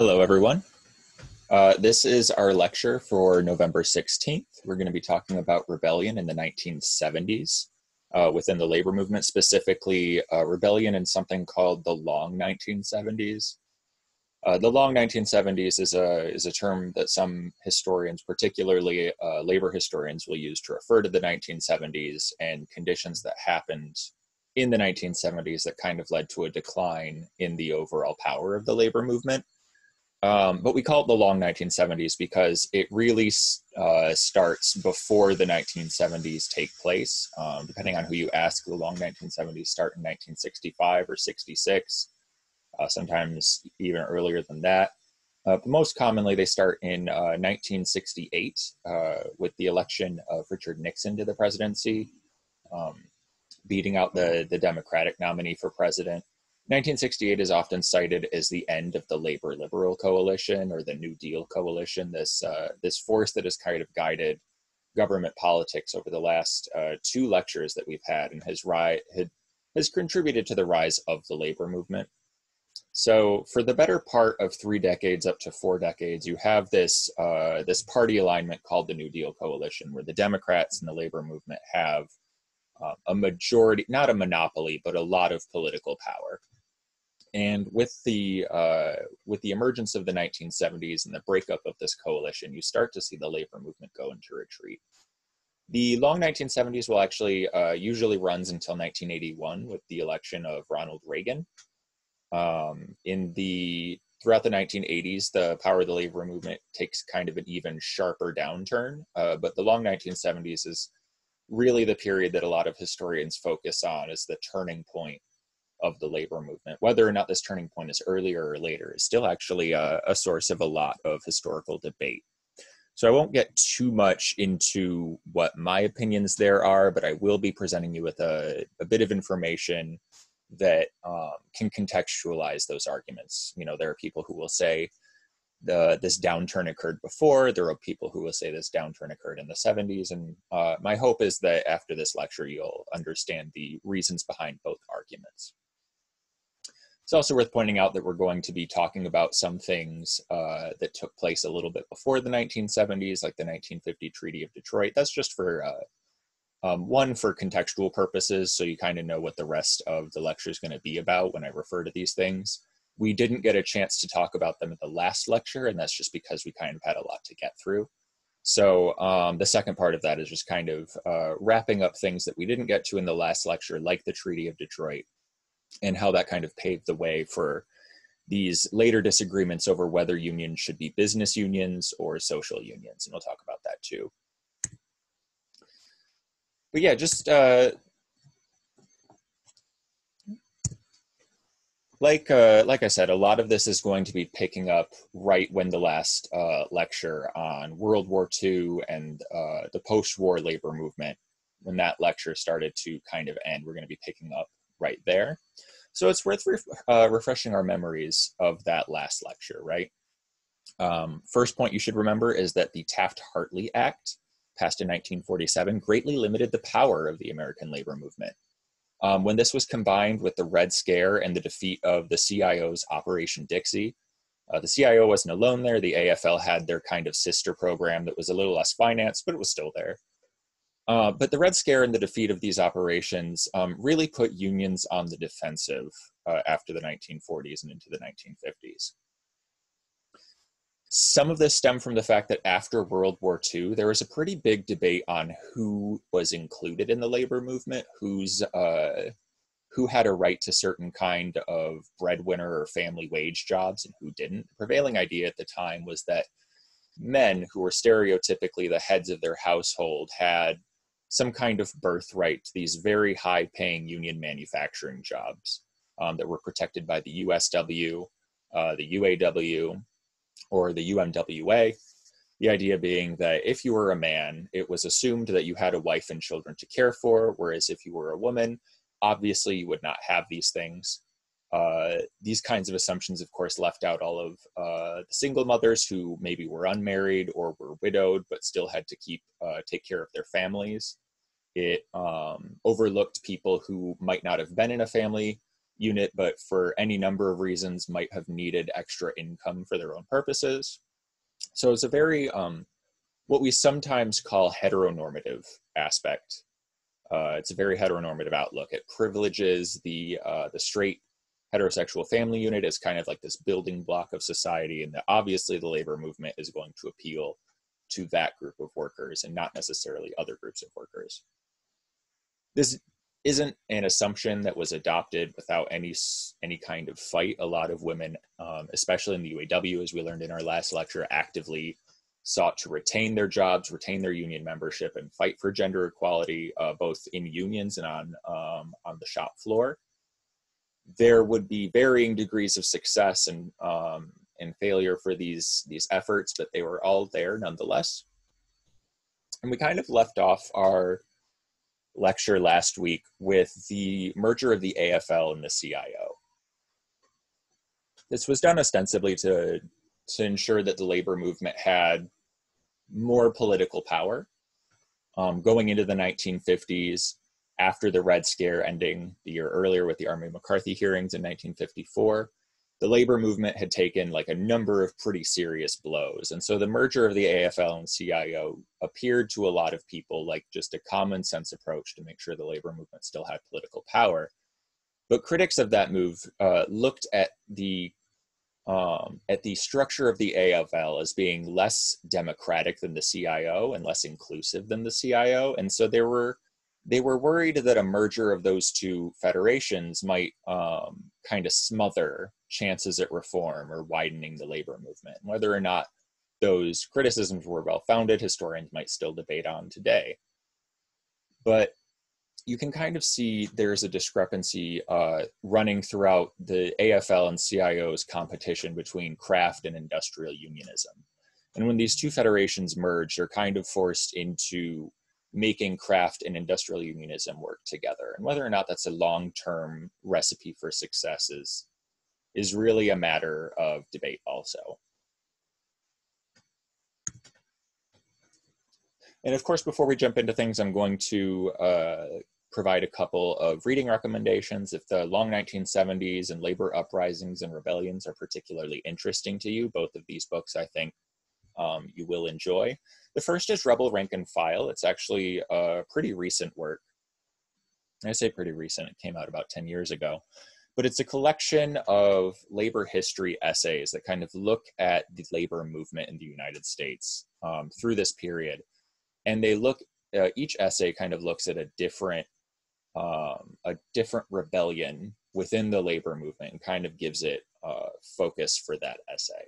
Hello, everyone. Uh, this is our lecture for November 16th. We're going to be talking about rebellion in the 1970s uh, within the labor movement, specifically uh, rebellion in something called the long 1970s. Uh, the long 1970s is a, is a term that some historians, particularly uh, labor historians, will use to refer to the 1970s and conditions that happened in the 1970s that kind of led to a decline in the overall power of the labor movement. Um, but we call it the long 1970s because it really uh, starts before the 1970s take place. Um, depending on who you ask, the long 1970s start in 1965 or 66, uh, sometimes even earlier than that. Uh, but most commonly, they start in 1968 uh, uh, with the election of Richard Nixon to the presidency, um, beating out the, the Democratic nominee for president. 1968 is often cited as the end of the labor liberal coalition or the New Deal coalition. This uh, this force that has kind of guided government politics over the last uh, two lectures that we've had and has ri- had, has contributed to the rise of the labor movement. So, for the better part of three decades, up to four decades, you have this uh, this party alignment called the New Deal coalition, where the Democrats and the labor movement have uh, a majority, not a monopoly, but a lot of political power. And with the uh, with the emergence of the 1970s and the breakup of this coalition, you start to see the labor movement go into retreat. The long 1970s will actually uh, usually runs until 1981 with the election of Ronald Reagan. Um, in the throughout the 1980s, the power of the labor movement takes kind of an even sharper downturn. Uh, but the long 1970s is really the period that a lot of historians focus on as the turning point of the labor movement. Whether or not this turning point is earlier or later is still actually a, a source of a lot of historical debate. So I won't get too much into what my opinions there are, but I will be presenting you with a, a bit of information that um, can contextualize those arguments. You know, there are people who will say the this downturn occurred before. There are people who will say this downturn occurred in the 70s, and uh, my hope is that after this lecture, you'll understand the reasons behind both arguments. It's also worth pointing out that we're going to be talking about some things uh, that took place a little bit before the 1970s, like the 1950 Treaty of Detroit. That's just for uh, um, one for contextual purposes, so you kind of know what the rest of the lecture is going to be about when I refer to these things. We didn't get a chance to talk about them in the last lecture, and that's just because we kind of had a lot to get through. So um, the second part of that is just kind of uh, wrapping up things that we didn't get to in the last lecture, like the Treaty of Detroit, and how that kind of paved the way for these later disagreements over whether unions should be business unions or social unions. And we'll talk about that too. But yeah, just uh, like uh, like I said, a lot of this is going to be picking up right when the last uh, lecture on World War II and uh, the post-war labor movement, when that lecture started to kind of end, we're going to be picking up right there. So it's worth ref- uh, refreshing our memories of that last lecture, right? Um, first point you should remember is that the Taft Hartley Act, passed in 1947, greatly limited the power of the American labor movement. Um, when this was combined with the Red Scare and the defeat of the CIO's Operation Dixie, uh, the CIO wasn't alone there. The AFL had their kind of sister program that was a little less financed, but it was still there. Uh, but the Red Scare and the defeat of these operations um, really put unions on the defensive uh, after the 1940s and into the 1950s. Some of this stemmed from the fact that after World War II, there was a pretty big debate on who was included in the labor movement, who's uh, who had a right to certain kind of breadwinner or family wage jobs and who didn't. The prevailing idea at the time was that men who were stereotypically the heads of their household had some kind of birthright to these very high paying union manufacturing jobs um, that were protected by the USW, uh, the UAW, or the UMWA. The idea being that if you were a man, it was assumed that you had a wife and children to care for, whereas if you were a woman, obviously you would not have these things. Uh, these kinds of assumptions, of course, left out all of uh, the single mothers who maybe were unmarried or were widowed but still had to keep uh, take care of their families. It um, overlooked people who might not have been in a family unit, but for any number of reasons might have needed extra income for their own purposes. So it's a very, um, what we sometimes call heteronormative aspect. Uh, it's a very heteronormative outlook. It privileges the, uh, the straight heterosexual family unit as kind of like this building block of society, and that obviously the labor movement is going to appeal to that group of workers and not necessarily other groups of workers. This isn't an assumption that was adopted without any any kind of fight. A lot of women, um, especially in the UAW, as we learned in our last lecture, actively sought to retain their jobs, retain their union membership, and fight for gender equality, uh, both in unions and on um, on the shop floor. There would be varying degrees of success and um, and failure for these these efforts, but they were all there nonetheless. And we kind of left off our lecture last week with the merger of the AFL and the CIO. This was done ostensibly to, to ensure that the labor movement had more political power. Um, going into the 1950s, after the Red Scare ending the year earlier with the Army McCarthy hearings in 1954, the labor movement had taken like a number of pretty serious blows. And so the merger of the AFL and CIO appeared to a lot of people like just a common sense approach to make sure the labor movement still had political power. But critics of that move uh, looked at the um, at the structure of the AFL as being less democratic than the CIO and less inclusive than the CIO, and so there were they were worried that a merger of those two federations might um, kind of smother chances at reform or widening the labor movement. Whether or not those criticisms were well founded, historians might still debate on today. But you can kind of see there's a discrepancy uh, running throughout the AFL and CIO's competition between craft and industrial unionism. And when these two federations merge, they're kind of forced into making craft and industrial unionism work together. And whether or not that's a long term recipe for success is, is really a matter of debate, also. And of course, before we jump into things, I'm going to uh, provide a couple of reading recommendations. If the long 1970s and labor uprisings and rebellions are particularly interesting to you, both of these books I think um, you will enjoy. The first is Rebel Rank and File. It's actually a pretty recent work. I say pretty recent, it came out about 10 years ago. But it's a collection of labor history essays that kind of look at the labor movement in the United States um, through this period. And they look, uh, each essay kind of looks at a different, um, a different rebellion within the labor movement and kind of gives it uh, focus for that essay.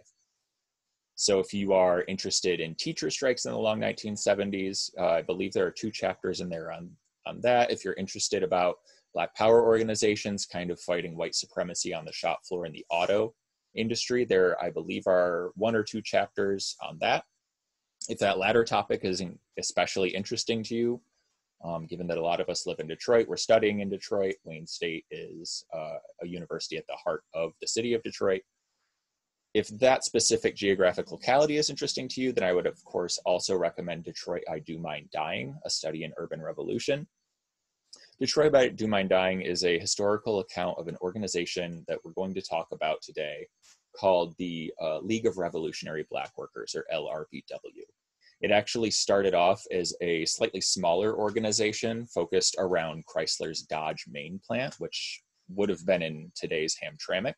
So if you are interested in teacher strikes in the long 1970s, uh, I believe there are two chapters in there on, on that. If you're interested about Black Power organizations kind of fighting white supremacy on the shop floor in the auto industry, there I believe are one or two chapters on that. If that latter topic isn't especially interesting to you, um, given that a lot of us live in Detroit, we're studying in Detroit. Wayne State is uh, a university at the heart of the city of Detroit if that specific geographic locality is interesting to you, then I would, of course, also recommend Detroit I Do Mind Dying, a study in urban revolution. Detroit I Do Mind Dying is a historical account of an organization that we're going to talk about today called the uh, League of Revolutionary Black Workers, or LRBW. It actually started off as a slightly smaller organization focused around Chrysler's Dodge main plant, which would have been in today's Hamtramck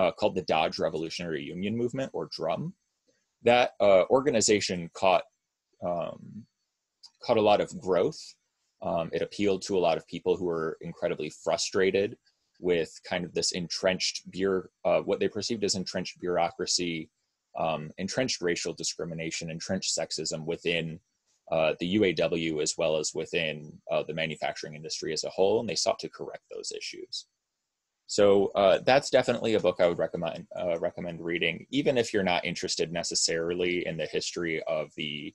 uh, called the Dodge Revolutionary Union Movement, or DRUM. That uh, organization caught um, caught a lot of growth. Um, it appealed to a lot of people who were incredibly frustrated with kind of this entrenched beer, uh, what they perceived as entrenched bureaucracy, um, entrenched racial discrimination, entrenched sexism within uh, the UAW as well as within uh, the manufacturing industry as a whole, and they sought to correct those issues. So uh, that's definitely a book I would recommend uh, recommend reading, even if you're not interested necessarily in the history of the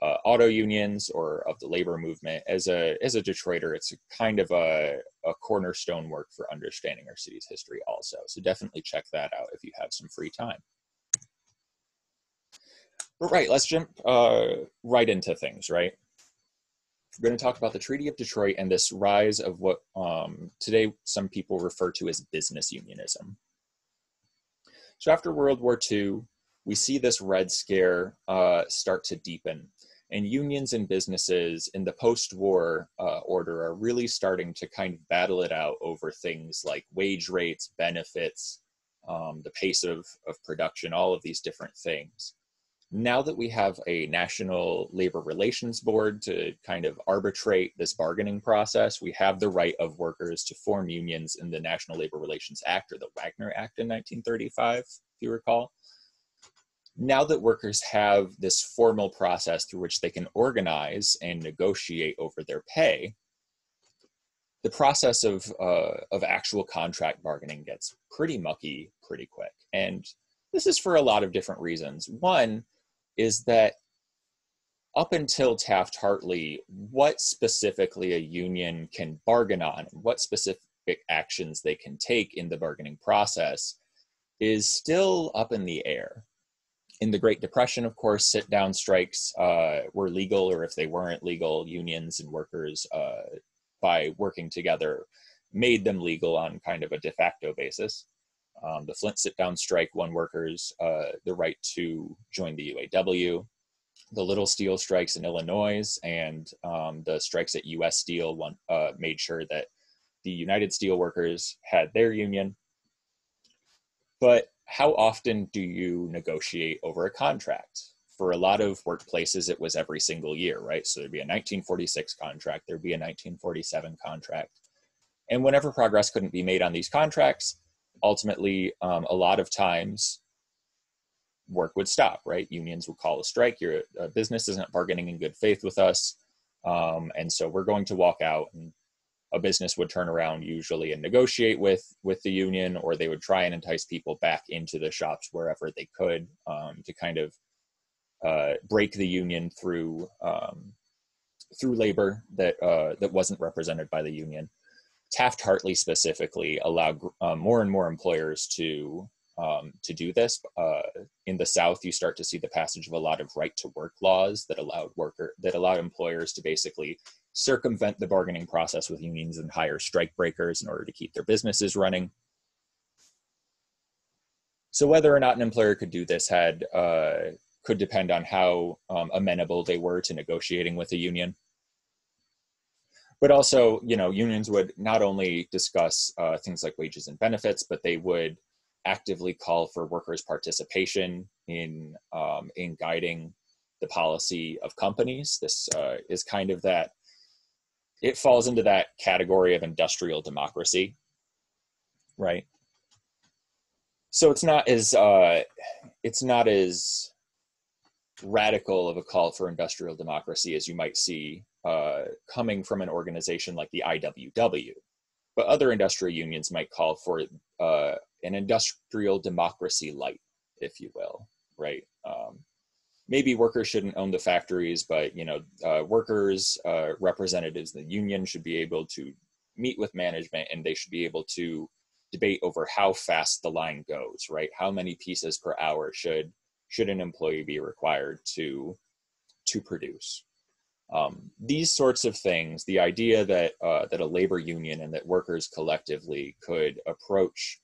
uh, auto unions or of the labor movement. As a as a Detroiter, it's a kind of a, a cornerstone work for understanding our city's history, also. So definitely check that out if you have some free time. But right, let's jump uh, right into things. Right, we're going to talk about the Treaty of Detroit and this rise of what um, today some people refer to as business unionism. So after World War II, we see this Red Scare uh, start to deepen. And unions and businesses in the post war uh, order are really starting to kind of battle it out over things like wage rates, benefits, um, the pace of, of production, all of these different things now that we have a national labor relations board to kind of arbitrate this bargaining process, we have the right of workers to form unions in the National Labor Relations Act or the Wagner Act in 1935, if you recall. Now that workers have this formal process through which they can organize and negotiate over their pay, the process of, uh, of actual contract bargaining gets pretty mucky pretty quick. And this is for a lot of different reasons. One, is that up until Taft Hartley, what specifically a union can bargain on, what specific actions they can take in the bargaining process, is still up in the air. In the Great Depression, of course, sit down strikes uh, were legal, or if they weren't legal, unions and workers, uh, by working together, made them legal on kind of a de facto basis. Um, the Flint sit down strike won workers uh, the right to join the UAW. The Little Steel strikes in Illinois and um, the strikes at US Steel one, uh, made sure that the United Steel Workers had their union. But how often do you negotiate over a contract? For a lot of workplaces, it was every single year, right? So there'd be a 1946 contract, there'd be a 1947 contract. And whenever progress couldn't be made on these contracts, ultimately, um, a lot of times work would stop, right? Unions would call a strike. Your uh, business isn't bargaining in good faith with us. Um, and so we're going to walk out and a business would turn around usually and negotiate with with the union or they would try and entice people back into the shops wherever they could um, to kind of uh, break the union through um, through labor that uh, that wasn't represented by the union Taft Hartley specifically allowed uh, more and more employers to um, to do this. Uh, in the South, you start to see the passage of a lot of right to work laws that allowed worker that allowed employers to basically circumvent the bargaining process with unions and hire strike breakers in order to keep their businesses running. So whether or not an employer could do this had uh, could depend on how um, amenable they were to negotiating with a union but also you know unions would not only discuss uh, things like wages and benefits but they would actively call for workers participation in um, in guiding the policy of companies. This uh, is kind of that it falls into that category of industrial democracy right? So it's not as uh, it's not as radical of a call for industrial democracy as you might see uh, coming from an organization like the IWW. But other industrial unions might call for uh, an industrial democracy light, if you will, right? Um, maybe workers shouldn't own the factories, but you know, uh, workers uh, representatives in the union should be able to meet with management, and they should be able to debate over how fast the line goes, right? How many pieces per hour should should an employee be required to to produce? Um, these sorts of things, the idea that uh, that a labor union and that workers collectively could approach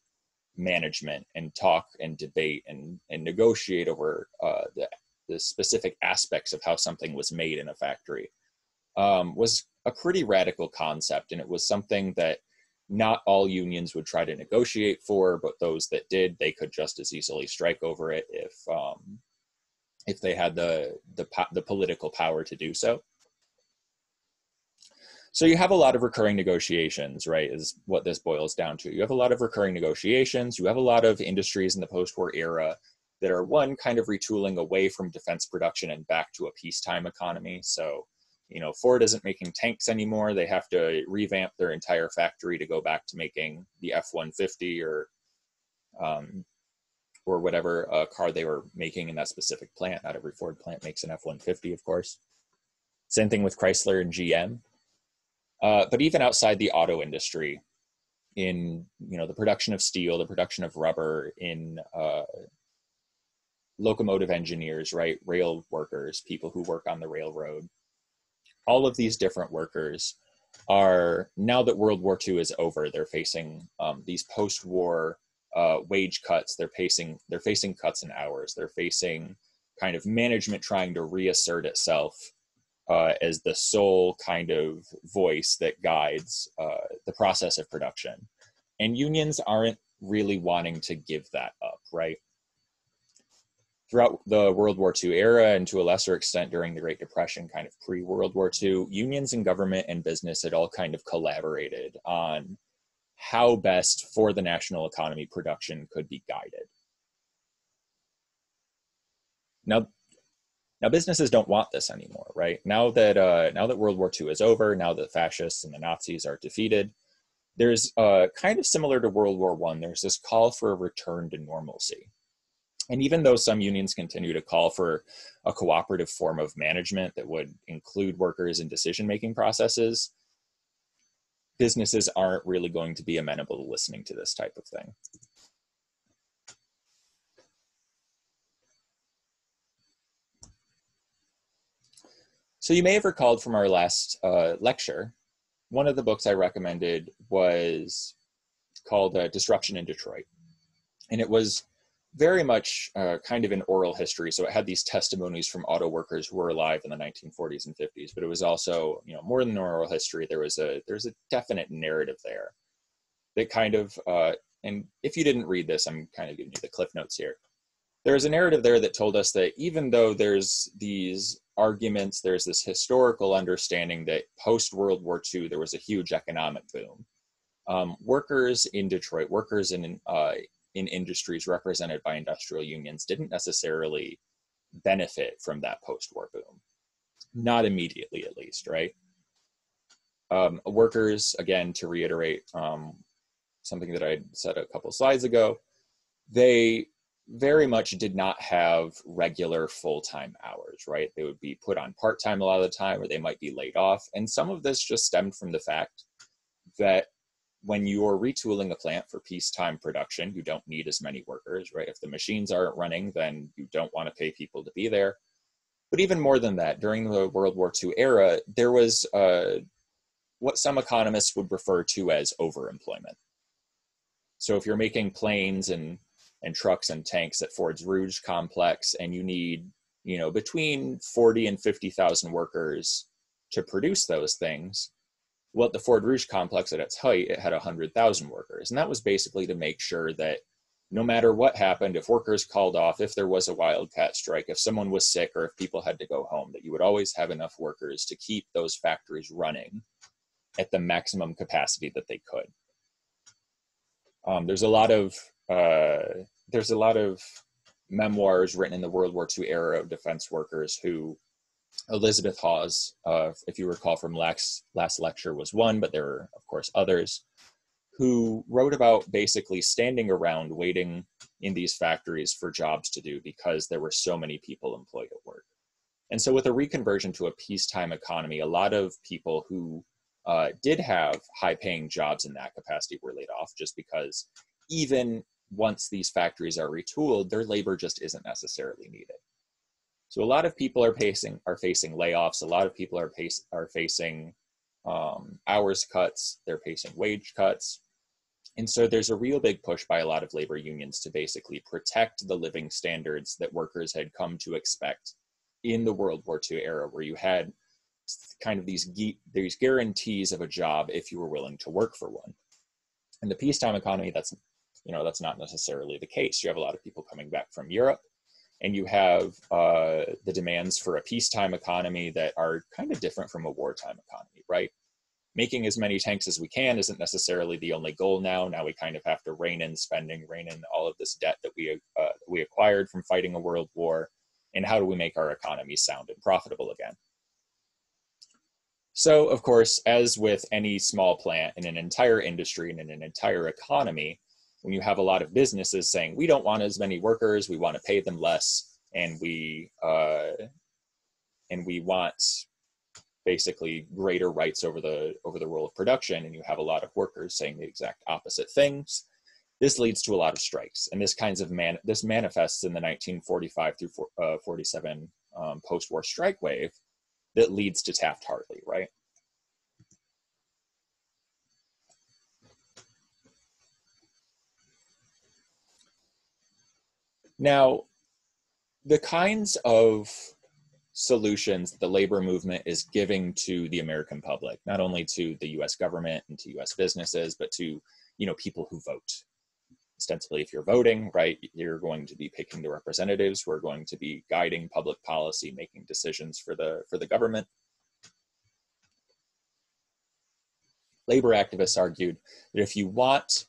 management and talk and debate and, and negotiate over uh, the, the specific aspects of how something was made in a factory um, was a pretty radical concept. And it was something that not all unions would try to negotiate for, but those that did, they could just as easily strike over it if um, if they had the the the political power to do so. So you have a lot of recurring negotiations, right? Is what this boils down to. You have a lot of recurring negotiations. You have a lot of industries in the post-war era that are one kind of retooling away from defense production and back to a peacetime economy. So, you know, Ford isn't making tanks anymore. They have to revamp their entire factory to go back to making the F-150 or um, or whatever uh, car they were making in that specific plant. Not every Ford plant makes an F-150, of course. Same thing with Chrysler and GM. Uh, but even outside the auto industry, in you know the production of steel, the production of rubber, in uh, locomotive engineers, right, rail workers, people who work on the railroad, all of these different workers are now that World War II is over, they're facing um, these post-war uh, wage cuts. They're facing they're facing cuts in hours. They're facing kind of management trying to reassert itself uh, as the sole kind of voice that guides uh, the process of production. And unions aren't really wanting to give that up, right? Throughout the World War II era, and to a lesser extent during the Great Depression, kind of pre World War II, unions and government and business had all kind of collaborated on how best for the national economy production could be guided. Now, now businesses don't want this anymore, right? Now that uh, now that World War II is over, now that fascists and the Nazis are defeated, there's uh, kind of similar to World War One. There's this call for a return to normalcy, and even though some unions continue to call for a cooperative form of management that would include workers in decision-making processes, businesses aren't really going to be amenable to listening to this type of thing. So you may have recalled from our last uh, lecture, one of the books I recommended was called uh, Disruption in Detroit. And it was very much uh, kind of an oral history. So it had these testimonies from auto workers who were alive in the 1940s and 50s, but it was also, you know, more than oral history. There was a there's a definite narrative there that kind of, uh, and if you didn't read this, I'm kind of giving you the cliff notes here. There was a narrative there that told us that even though there's these arguments, there's this historical understanding that post World War II there was a huge economic boom. Um, workers in Detroit, workers in uh, in industries represented by industrial unions didn't necessarily benefit from that post-war boom. Not immediately at least right? Um, workers again to reiterate um, something that i said a couple slides ago they very much did not have regular full-time hours right? They would be put on part-time a lot of the time or they might be laid off. And some of this just stemmed from the fact that when you're retooling a plant for peacetime production, you don't need as many workers, right? If the machines aren't running, then you don't want to pay people to be there. But even more than that, during the World War II era, there was uh, what some economists would refer to as overemployment. So if you're making planes and and trucks and tanks at Ford's Rouge complex, and you need you know between forty and fifty thousand workers to produce those things, well, at the Ford Rouge complex at its height, it had 100,000 workers. And that was basically to make sure that no matter what happened, if workers called off, if there was a wildcat strike, if someone was sick, or if people had to go home, that you would always have enough workers to keep those factories running at the maximum capacity that they could. Um, there's a lot of uh, there's a lot of memoirs written in the World War II era of defense workers who Elizabeth Hawes, uh, if you recall from last, last lecture, was one, but there were, of course, others who wrote about basically standing around waiting in these factories for jobs to do because there were so many people employed at work. And so, with a reconversion to a peacetime economy, a lot of people who uh, did have high paying jobs in that capacity were laid off just because even once these factories are retooled, their labor just isn't necessarily needed. So a lot of people are facing are facing layoffs. A lot of people are pace, are facing um, hours cuts. They're facing wage cuts, and so there's a real big push by a lot of labor unions to basically protect the living standards that workers had come to expect in the World War II era, where you had kind of these these guarantees of a job if you were willing to work for one. In the peacetime economy, that's you know that's not necessarily the case. You have a lot of people coming back from Europe and you have uh, the demands for a peacetime economy that are kind of different from a wartime economy, right? Making as many tanks as we can isn't necessarily the only goal now. Now we kind of have to rein in spending, rein in all of this debt that we uh, we acquired from fighting a world war, and how do we make our economy sound and profitable again? So, of course, as with any small plant in an entire industry and in an entire economy, when you have a lot of businesses saying we don't want as many workers we want to pay them less and we uh, and we want basically greater rights over the over the role of production and you have a lot of workers saying the exact opposite things this leads to a lot of strikes and this kinds of man this manifests in the 1945 through uh, 47 um, post-war strike wave that leads to Taft Hartley, right? Now, the kinds of solutions the labor movement is giving to the American public, not only to the US government and to US businesses, but to you know people who vote. Ostensibly if you're voting right you're going to be picking the representatives who are going to be guiding public policy making decisions for the for the government. Labor activists argued that if you want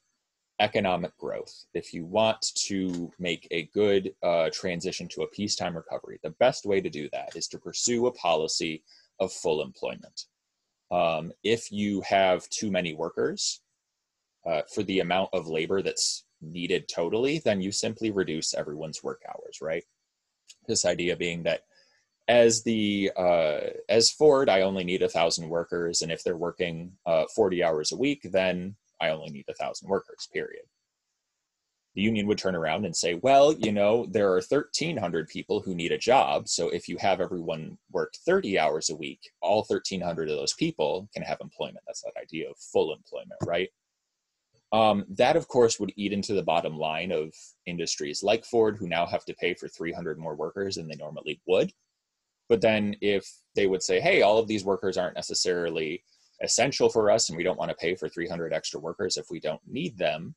economic growth if you want to make a good uh, transition to a peacetime recovery the best way to do that is to pursue a policy of full employment um, if you have too many workers uh, for the amount of labor that's needed totally, then you simply reduce everyone's work hours, right? This idea being that as the uh, as Ford, I only need a thousand workers, and if they're working uh, 40 hours a week, then I only need a thousand workers. Period. The union would turn around and say, "Well, you know, there are 1,300 people who need a job, so if you have everyone work 30 hours a week, all 1,300 of those people can have employment." That's that idea of full employment, right? Um, that, of course, would eat into the bottom line of industries like Ford, who now have to pay for 300 more workers than they normally would. But then, if they would say, hey, all of these workers aren't necessarily essential for us and we don't want to pay for 300 extra workers if we don't need them,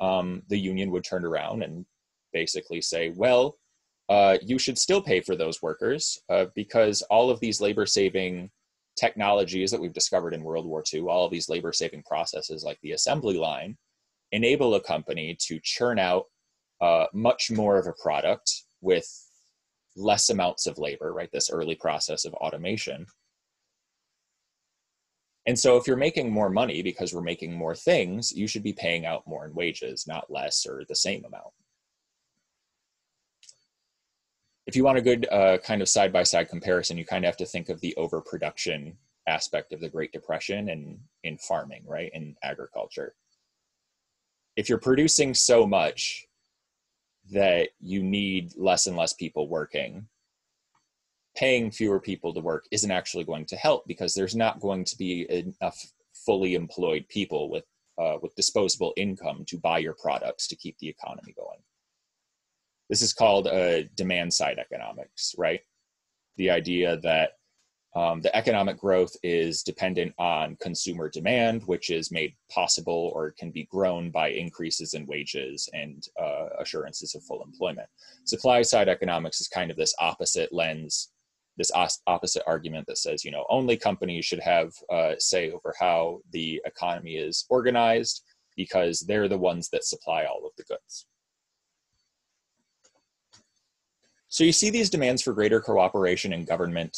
um, the union would turn around and basically say, well, uh, you should still pay for those workers uh, because all of these labor saving technologies that we've discovered in World War II, all of these labor saving processes like the assembly line, enable a company to churn out uh, much more of a product with less amounts of labor, right? This early process of automation. And so, if you're making more money because we're making more things, you should be paying out more in wages, not less or the same amount if you want a good uh, kind of side by side comparison, you kind of have to think of the overproduction aspect of the Great Depression and in farming, right, in agriculture. If you're producing so much that you need less and less people working, paying fewer people to work isn't actually going to help because there's not going to be enough fully employed people with uh, with disposable income to buy your products to keep the economy going. This is called uh, demand side economics, right? The idea that um, the economic growth is dependent on consumer demand, which is made possible or can be grown by increases in wages and uh, assurances of full employment. Supply side economics is kind of this opposite lens, this opposite argument that says, you know, only companies should have uh, say over how the economy is organized because they're the ones that supply all of the goods. So you see these demands for greater cooperation in government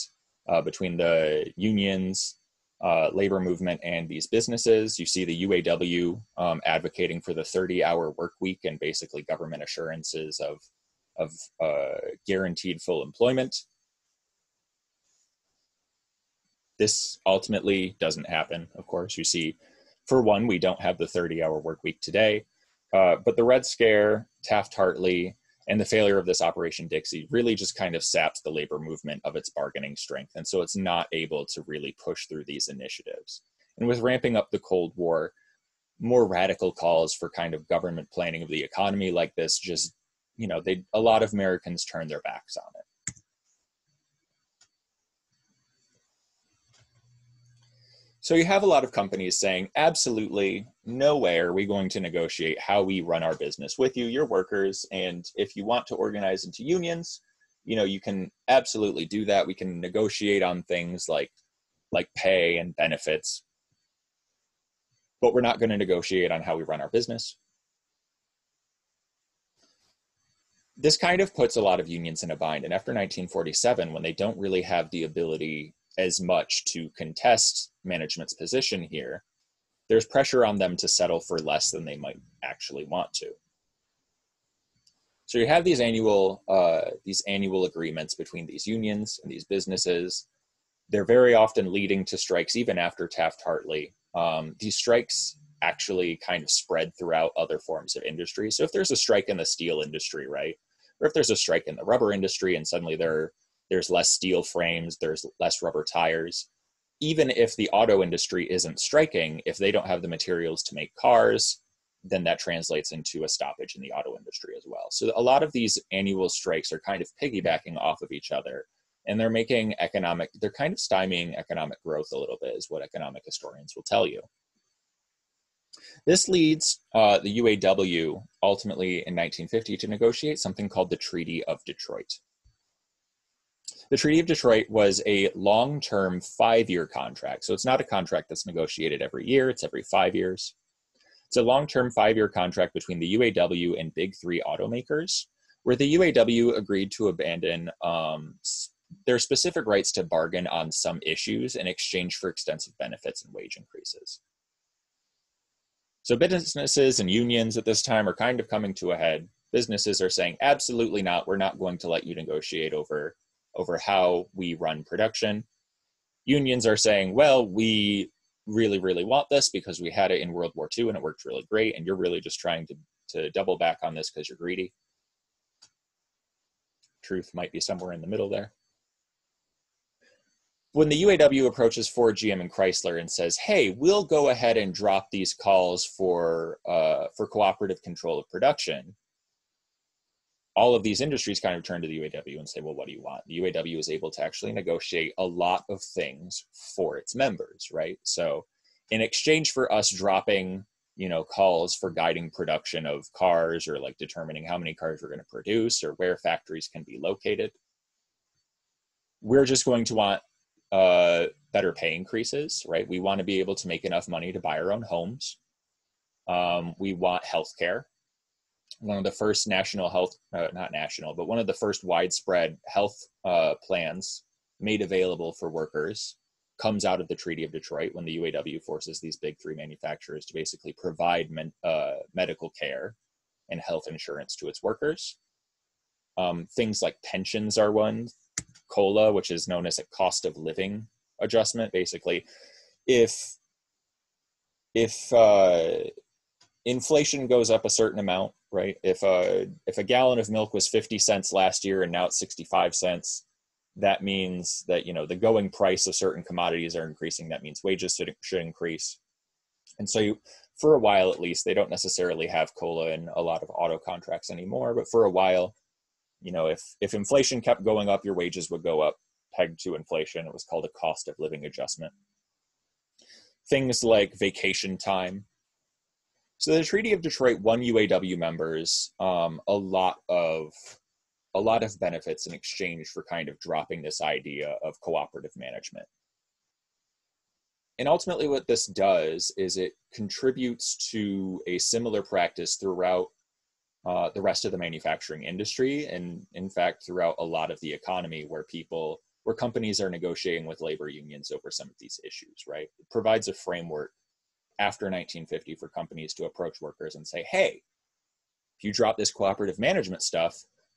uh, between the unions, uh, labor movement, and these businesses. You see the UAW um, advocating for the 30-hour work week and basically government assurances of of uh, guaranteed full employment. This ultimately doesn't happen. Of course, you see, for one, we don't have the 30-hour work week today. Uh, but the Red Scare, Taft Hartley, and the failure of this Operation Dixie really just kind of saps the labor movement of its bargaining strength. And so it's not able to really push through these initiatives. And with ramping up the Cold War, more radical calls for kind of government planning of the economy like this just, you know, they a lot of Americans turn their backs on it. So you have a lot of companies saying, absolutely, no way are we going to negotiate how we run our business with you, your workers. And if you want to organize into unions, you know, you can absolutely do that. We can negotiate on things like like pay and benefits. But we're not going to negotiate on how we run our business. This kind of puts a lot of unions in a bind. And after 1947, when they don't really have the ability as much to contest management's position here, there's pressure on them to settle for less than they might actually want to. So you have these annual uh, these annual agreements between these unions and these businesses. They're very often leading to strikes even after Taft-Hartley. Um, these strikes actually kind of spread throughout other forms of industry. So if there's a strike in the steel industry, right, or if there's a strike in the rubber industry, and suddenly there there's less steel frames, there's less rubber tires. Even if the auto industry isn't striking, if they don't have the materials to make cars, then that translates into a stoppage in the auto industry as well. So a lot of these annual strikes are kind of piggybacking off of each other and they're making economic they're kind of stymieing economic growth a little bit is what economic historians will tell you this leads uh, the uaw ultimately in 1950 to negotiate something called the treaty of detroit the treaty of detroit was a long-term five-year contract so it's not a contract that's negotiated every year it's every five years it's a long-term five-year contract between the uaw and big three automakers where the uaw agreed to abandon um, their specific rights to bargain on some issues in exchange for extensive benefits and wage increases. So businesses and unions at this time are kind of coming to a head. Businesses are saying, absolutely not. We're not going to let you negotiate over, over how we run production. Unions are saying, well, we really, really want this because we had it in World War II and it worked really great. And you're really just trying to, to double back on this because you're greedy. Truth might be somewhere in the middle there when the UAW approaches Ford, GM, and Chrysler and says, "Hey, we'll go ahead and drop these calls for uh, for cooperative control of production," all of these industries kind of turn to the UAW and say, "Well, what do you want?" The UAW is able to actually negotiate a lot of things for its members, right? So, in exchange for us dropping, you know, calls for guiding production of cars or like determining how many cars we're going to produce or where factories can be located, we're just going to want uh, better pay increases, right? We want to be able to make enough money to buy our own homes. Um, we want health care. One of the first national health, uh, not national, but one of the first widespread health uh, plans made available for workers comes out of the Treaty of Detroit when the UAW forces these big three manufacturers to basically provide men, uh, medical care and health insurance to its workers. Um, things like pensions are one COLA, which is known as a cost of living adjustment. Basically, if if uh, inflation goes up a certain amount, right? If a if a gallon of milk was fifty cents last year and now it's sixty five cents, that means that you know the going price of certain commodities are increasing. That means wages should should increase, and so you, for a while at least, they don't necessarily have cola in a lot of auto contracts anymore. But for a while, you know if if inflation kept going up your wages would go up pegged to inflation it was called a cost of living adjustment things like vacation time so the treaty of detroit won uaw members um, a lot of a lot of benefits in exchange for kind of dropping this idea of cooperative management. And ultimately what this does is it contributes to a similar practice throughout uh, the rest of the manufacturing industry and in fact throughout a lot of the economy where people where companies are negotiating with labor unions over some of these issues right? It provides a framework after 1950 for companies to approach workers and say hey if you drop this cooperative management stuff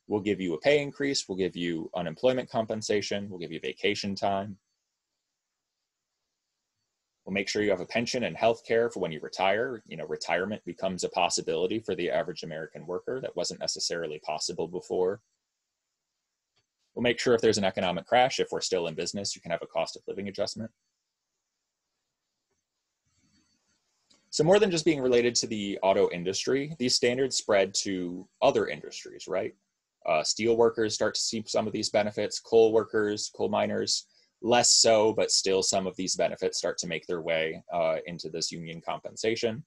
we'll give you a pay increase we'll give you unemployment compensation we'll give you vacation time We'll make sure you have a pension and health care for when you retire. You know, retirement becomes a possibility for the average American worker that wasn't necessarily possible before. We'll make sure if there's an economic crash, if we're still in business, you can have a cost of living adjustment. So more than just being related to the auto industry, these standards spread to other industries, right? Uh, steel workers start to see some of these benefits, coal workers, coal miners, less so, but still some of these benefits start to make their way uh, into this union compensation.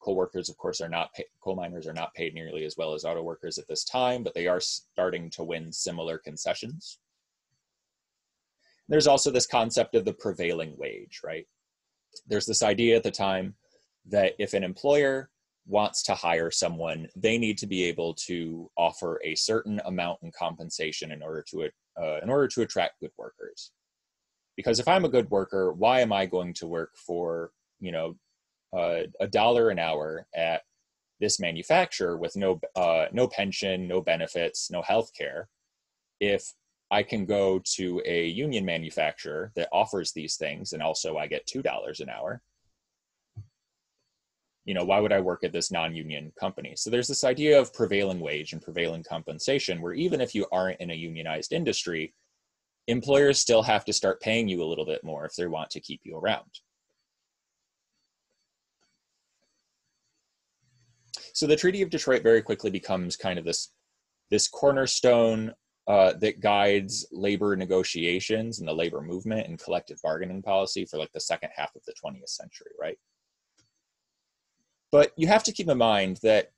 Coal workers, of course, are not pay- coal miners are not paid nearly as well as auto workers at this time, but they are starting to win similar concessions. There's also this concept of the prevailing wage, right? There's this idea at the time that if an employer wants to hire someone, they need to be able to offer a certain amount in compensation in order to uh, in order to attract good workers. Because if I'm a good worker, why am I going to work for you know uh, a dollar an hour at this manufacturer with no uh, no pension, no benefits, no health care, if I can go to a union manufacturer that offers these things and also I get two dollars an hour. you know, why would I work at this non-union company? So there's this idea of prevailing wage and prevailing compensation where even if you aren't in a unionized industry, employers still have to start paying you a little bit more if they want to keep you around. So the Treaty of Detroit very quickly becomes kind of this this cornerstone uh, that guides labor negotiations and the labor movement and collective bargaining policy for like the second half of the 20th century, right? But you have to keep in mind that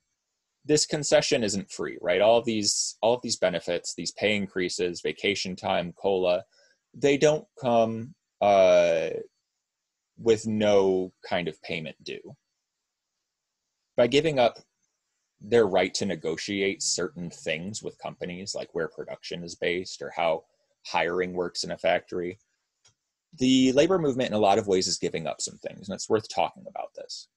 this concession isn't free, right? All of these all of these benefits, these pay increases, vacation time, cola, they don't come uh, with no kind of payment due. By giving up their right to negotiate certain things with companies, like where production is based or how hiring works in a factory, the labor movement in a lot of ways is giving up some things, and it's worth talking about this.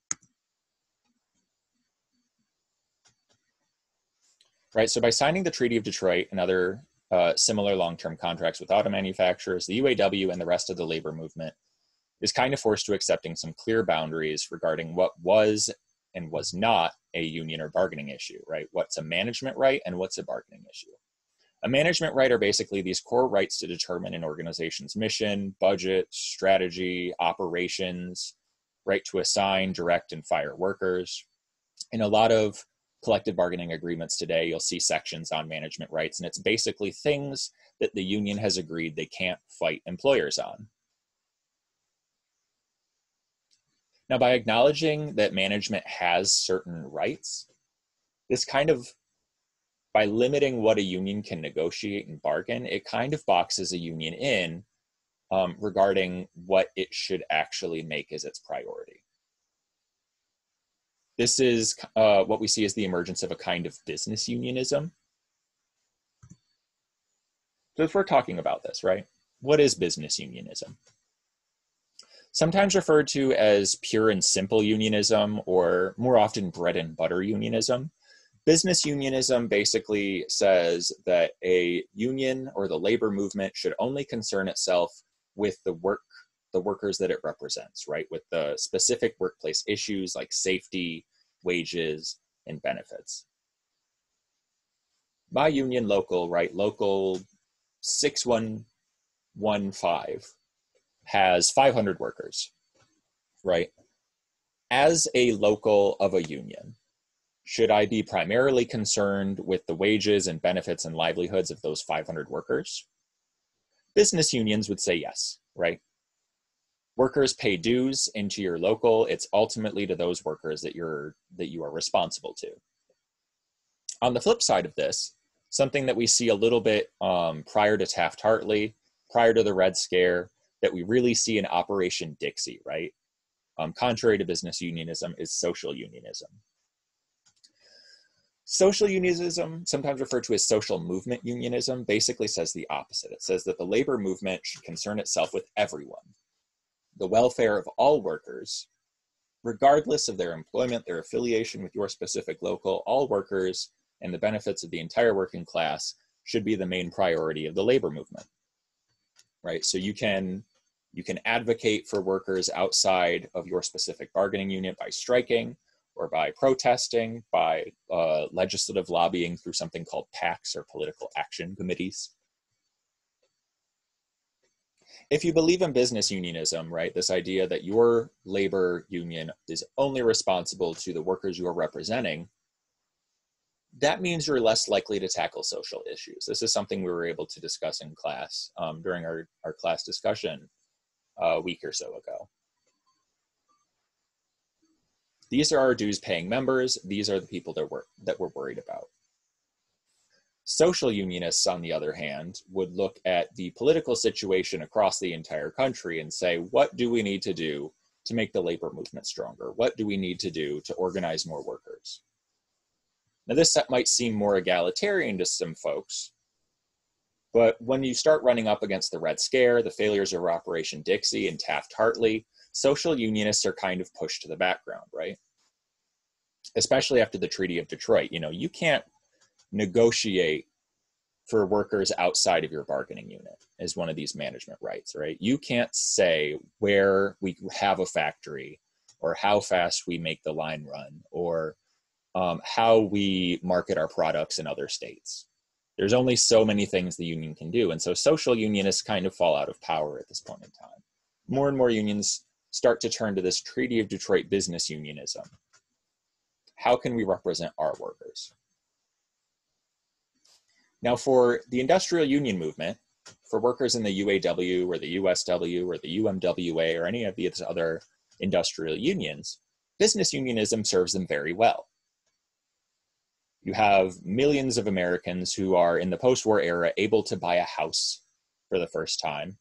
right? So by signing the Treaty of Detroit and other uh, similar long-term contracts with auto manufacturers, the UAW and the rest of the labor movement is kind of forced to accepting some clear boundaries regarding what was and was not a union or bargaining issue, right? What's a management right and what's a bargaining issue. A management right are basically these core rights to determine an organization's mission, budget, strategy, operations, right to assign, direct, and fire workers. In a lot of collective bargaining agreements today, you'll see sections on management rights, and it's basically things that the union has agreed they can't fight employers on. Now, by acknowledging that management has certain rights, this kind of, by limiting what a union can negotiate and bargain, it kind of boxes a union in um, regarding what it should actually make as its priority. This is uh, what we see as the emergence of a kind of business unionism. So if we're talking about this, right, what is business unionism? Sometimes referred to as pure and simple unionism or more often bread and butter unionism. Business unionism basically says that a union or the labor movement should only concern itself with the work the workers that it represents, right? With the specific workplace issues like safety, wages, and benefits. My union local, right, local 6115 has 500 workers, right? As a local of a union, should I be primarily concerned with the wages and benefits and livelihoods of those 500 workers? Business unions would say yes, right? workers pay dues into your local it's ultimately to those workers that you're that you are responsible to on the flip side of this something that we see a little bit um, prior to taft-hartley prior to the red scare that we really see in operation dixie right um, contrary to business unionism is social unionism social unionism sometimes referred to as social movement unionism basically says the opposite it says that the labor movement should concern itself with everyone the welfare of all workers, regardless of their employment, their affiliation with your specific local, all workers and the benefits of the entire working class should be the main priority of the labor movement. Right? So you can you can advocate for workers outside of your specific bargaining unit by striking or by protesting, by uh, legislative lobbying through something called PACs or political action committees if you believe in business unionism, right, this idea that your labor union is only responsible to the workers you are representing, that means you're less likely to tackle social issues. This is something we were able to discuss in class um, during our, our class discussion a week or so ago. These are our dues paying members. These are the people that we're, that we're worried about. Social unionists, on the other hand, would look at the political situation across the entire country and say, what do we need to do to make the labor movement stronger? What do we need to do to organize more workers? Now, this might seem more egalitarian to some folks, but when you start running up against the Red Scare, the failures of Operation Dixie and Taft Hartley, social unionists are kind of pushed to the background, right? Especially after the Treaty of Detroit. You know, you can't negotiate for workers outside of your bargaining unit is one of these management rights, right? You can't say where we have a factory or how fast we make the line run or um, how we market our products in other states. There's only so many things the union can do. And so social unionists kind of fall out of power at this point in time. More and more unions start to turn to this Treaty of Detroit business unionism. How can we represent our workers? Now, for the industrial union movement, for workers in the UAW or the USW or the UMWA or any of these other industrial unions, business unionism serves them very well. You have millions of Americans who are in the post war era able to buy a house for the first time.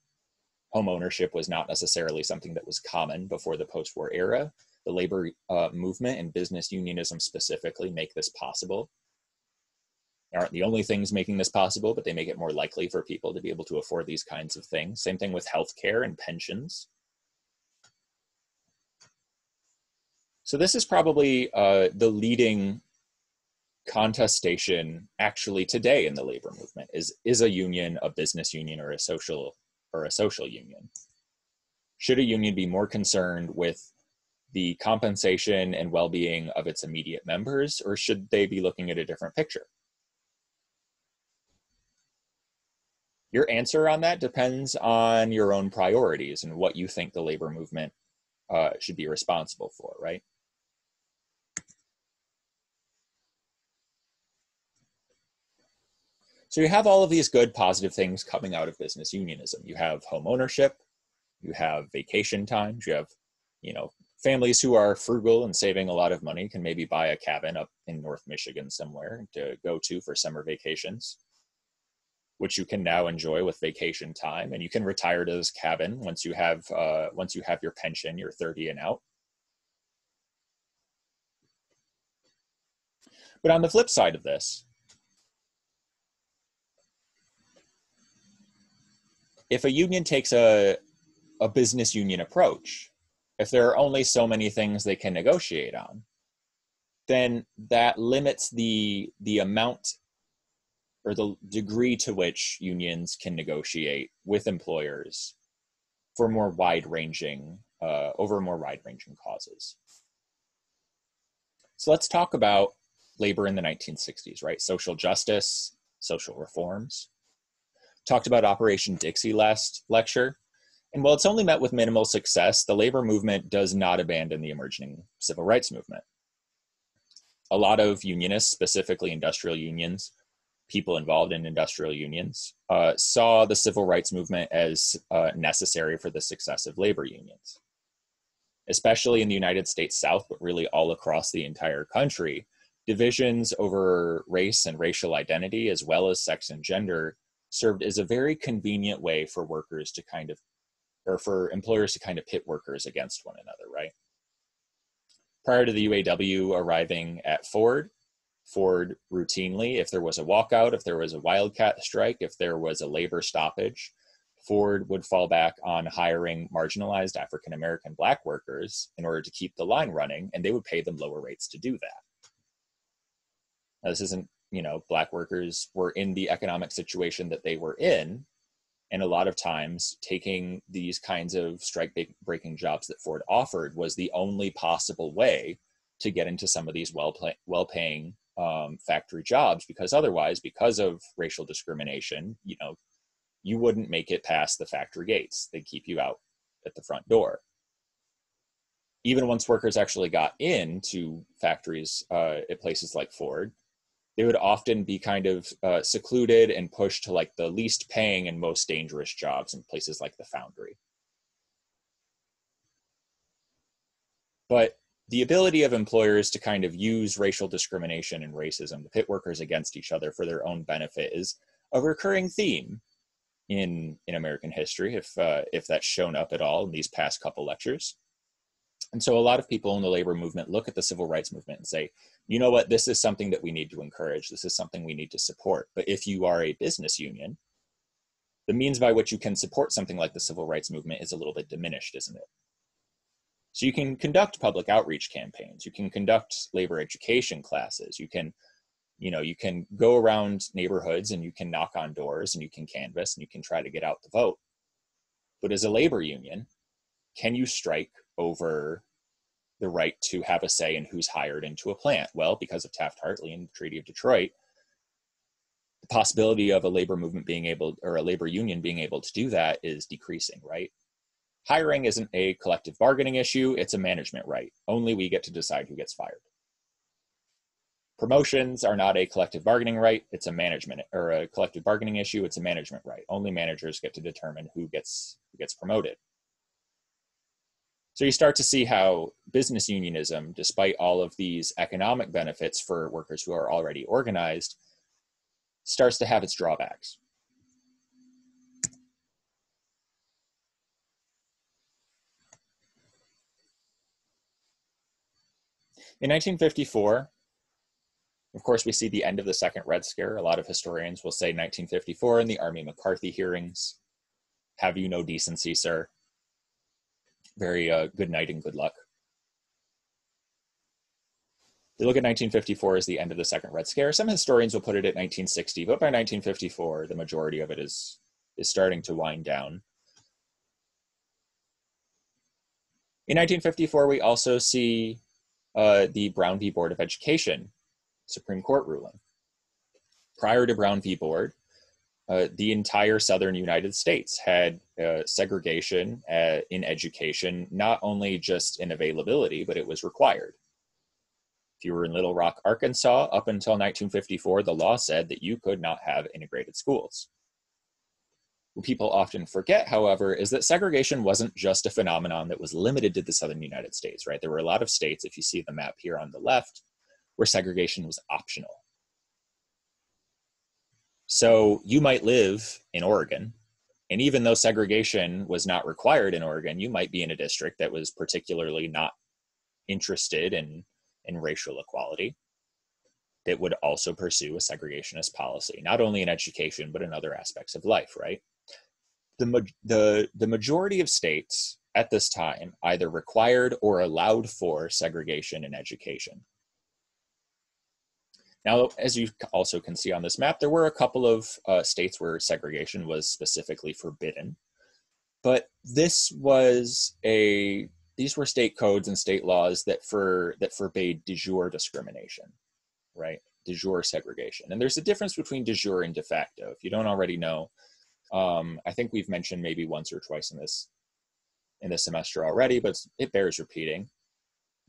Home ownership was not necessarily something that was common before the post war era. The labor uh, movement and business unionism specifically make this possible. They aren't the only things making this possible, but they make it more likely for people to be able to afford these kinds of things. Same thing with healthcare and pensions. So this is probably uh, the leading contestation actually today in the labor movement is is a union a business union or a social or a social union? Should a union be more concerned with the compensation and well-being of its immediate members or should they be looking at a different picture? Your answer on that depends on your own priorities and what you think the labor movement uh, should be responsible for right So you have all of these good positive things coming out of business unionism. You have home ownership, you have vacation times, you have, you know, families who are frugal and saving a lot of money can maybe buy a cabin up in North Michigan somewhere to go to for summer vacations, which you can now enjoy with vacation time. And you can retire to this cabin once you have uh, once you have your pension, you're 30 and out. But on the flip side of this, if a union takes a a business union approach, if there are only so many things they can negotiate on, then that limits the the amount or the degree to which unions can negotiate with employers for more wide ranging uh, over more wide ranging causes. So let's talk about labor in the 1960s, right? Social justice, social reforms talked about Operation Dixie last lecture. And while it's only met with minimal success, the labor movement does not abandon the emerging civil rights movement. A lot of unionists, specifically industrial unions, people involved in industrial unions, uh, saw the civil rights movement as uh, necessary for the success of labor unions. Especially in the United States South, but really all across the entire country, divisions over race and racial identity, as well as sex and gender, served as a very convenient way for workers to kind of or for employers to kind of pit workers against one another right? Prior to the uaw arriving at ford ford routinely if there was a walkout if there was a wildcat strike if there was a labor stoppage ford would fall back on hiring marginalized african american black workers in order to keep the line running and they would pay them lower rates to do that. Now, this isn't you know black workers were in the economic situation that they were in and a lot of times taking these kinds of strike breaking jobs that ford offered was the only possible way to get into some of these well well paying um, factory jobs because otherwise because of racial discrimination you know you wouldn't make it past the factory gates. They'd keep you out at the front door. Even once workers actually got into factories uh, at places like ford they would often be kind of uh, secluded and pushed to like the least paying and most dangerous jobs in places like the foundry. But the ability of employers to kind of use racial discrimination and racism to pit workers against each other for their own benefit is a recurring theme in in American history, if uh, if that's shown up at all in these past couple lectures. And so a lot of people in the labor movement look at the civil rights movement and say, you know what, this is something that we need to encourage. This is something we need to support. But if you are a business union, the means by which you can support something like the civil rights movement is a little bit diminished, isn't it? So you can conduct public outreach campaigns, you can conduct labor education classes, you can, you know, you can go around neighborhoods and you can knock on doors and you can canvass and you can try to get out the vote. But as a labor union, can you strike over the right to have a say in who's hired into a plant? Well, because of Taft Hartley and the Treaty of Detroit, the possibility of a labor movement being able or a labor union being able to do that is decreasing, right? Hiring isn't a collective bargaining issue, it's a management right. Only we get to decide who gets fired. Promotions are not a collective bargaining right, it's a management or a collective bargaining issue, it's a management right. Only managers get to determine who gets who gets promoted. So you start to see how business unionism, despite all of these economic benefits for workers who are already organized, starts to have its drawbacks. In 1954, of course, we see the end of the Second Red Scare. A lot of historians will say 1954 in the Army McCarthy hearings. Have you no decency, sir? Very uh, good night and good luck. We look at 1954 as the end of the Second Red Scare. Some historians will put it at 1960, but by 1954, the majority of it is, is starting to wind down. In 1954, we also see uh, the Brown v. Board of Education Supreme Court ruling. Prior to Brown v. Board, uh, the entire southern United States had uh, segregation uh, in education, not only just in availability, but it was required. If you were in Little Rock, Arkansas, up until 1954, the law said that you could not have integrated schools. What people often forget, however, is that segregation wasn't just a phenomenon that was limited to the southern United States, right? There were a lot of states, if you see the map here on the left, where segregation was optional. So you might live in Oregon, and even though segregation was not required in Oregon, you might be in a district that was particularly not interested in, in racial equality that would also pursue a segregationist policy, not only in education, but in other aspects of life, right? The, the, the majority of states at this time either required or allowed for segregation in education. Now, as you also can see on this map, there were a couple of uh, states where segregation was specifically forbidden. But this was a these were state codes and state laws that for that forbade de jure discrimination, right? De jure segregation. And there's a difference between de jure and de facto. If you don't already know, um, I think we've mentioned maybe once or twice in this in this semester already, but it bears repeating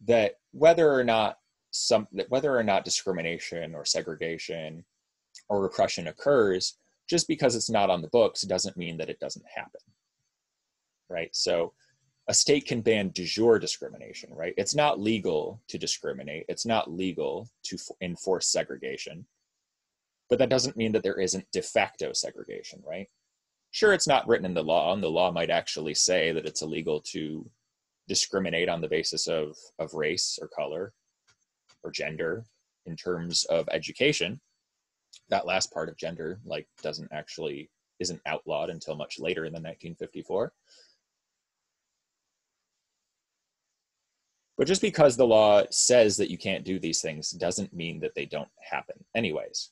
that whether or not some whether or not discrimination or segregation or repression occurs just because it's not on the books doesn't mean that it doesn't happen. Right? So a state can ban de jure discrimination right? It's not legal to discriminate. It's not legal to enforce segregation. But that doesn't mean that there isn't de facto segregation right? Sure it's not written in the law and the law might actually say that it's illegal to discriminate on the basis of of race or color or gender in terms of education that last part of gender like doesn't actually isn't outlawed until much later in the 1954 but just because the law says that you can't do these things doesn't mean that they don't happen anyways.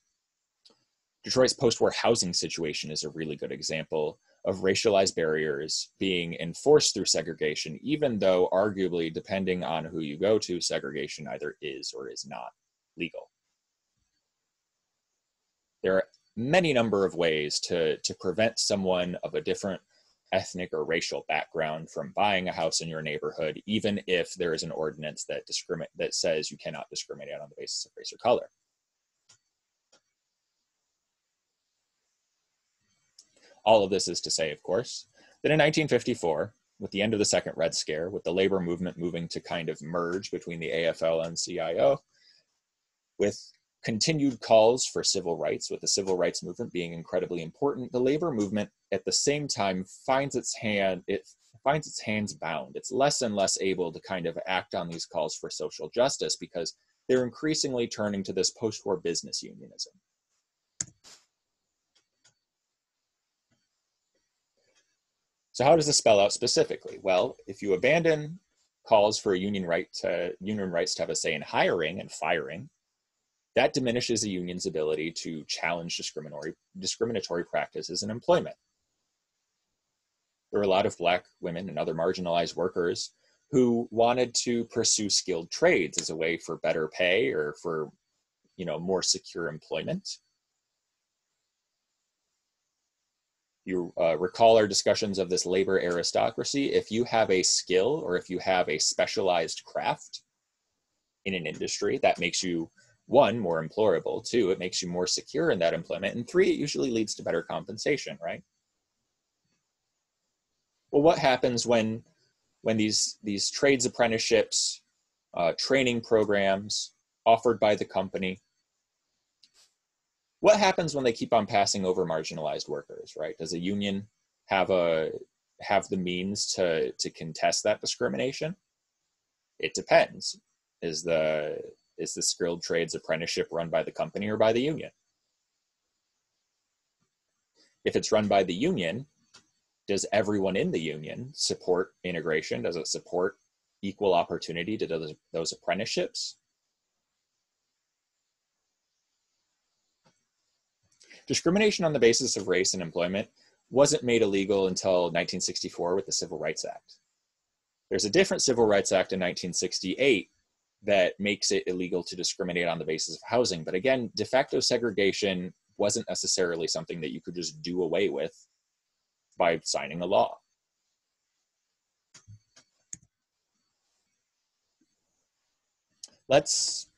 Detroit's post-war housing situation is a really good example of racialized barriers being enforced through segregation, even though arguably, depending on who you go to, segregation either is or is not legal. There are many number of ways to, to prevent someone of a different ethnic or racial background from buying a house in your neighborhood, even if there is an ordinance that discriminate that says you cannot discriminate on the basis of race or color. All of this is to say, of course, that in 1954, with the end of the Second Red Scare, with the labor movement moving to kind of merge between the AFL and CIO, with continued calls for civil rights, with the civil rights movement being incredibly important, the labor movement at the same time finds its hand it finds its hands bound. It's less and less able to kind of act on these calls for social justice because they're increasingly turning to this post-war business unionism. So how does this spell out specifically? Well, if you abandon calls for a union right to union rights to have a say in hiring and firing, that diminishes a union's ability to challenge discriminatory discriminatory practices in employment. There were a lot of black women and other marginalized workers who wanted to pursue skilled trades as a way for better pay or for you know more secure employment you uh, recall our discussions of this labor aristocracy if you have a skill or if you have a specialized craft in an industry that makes you one more employable two it makes you more secure in that employment and three it usually leads to better compensation right? Well what happens when when these these trades apprenticeships uh, training programs offered by the company what happens when they keep on passing over marginalized workers right? Does a union have a have the means to to contest that discrimination? It depends. Is the is the skilled trades apprenticeship run by the company or by the union? If it's run by the union does everyone in the union support integration? Does it support equal opportunity to those, those apprenticeships discrimination on the basis of race and employment wasn't made illegal until 1964 with the Civil Rights Act. There's a different Civil Rights Act in 1968 that makes it illegal to discriminate on the basis of housing. But again, de facto segregation wasn't necessarily something that you could just do away with by signing a law. Let's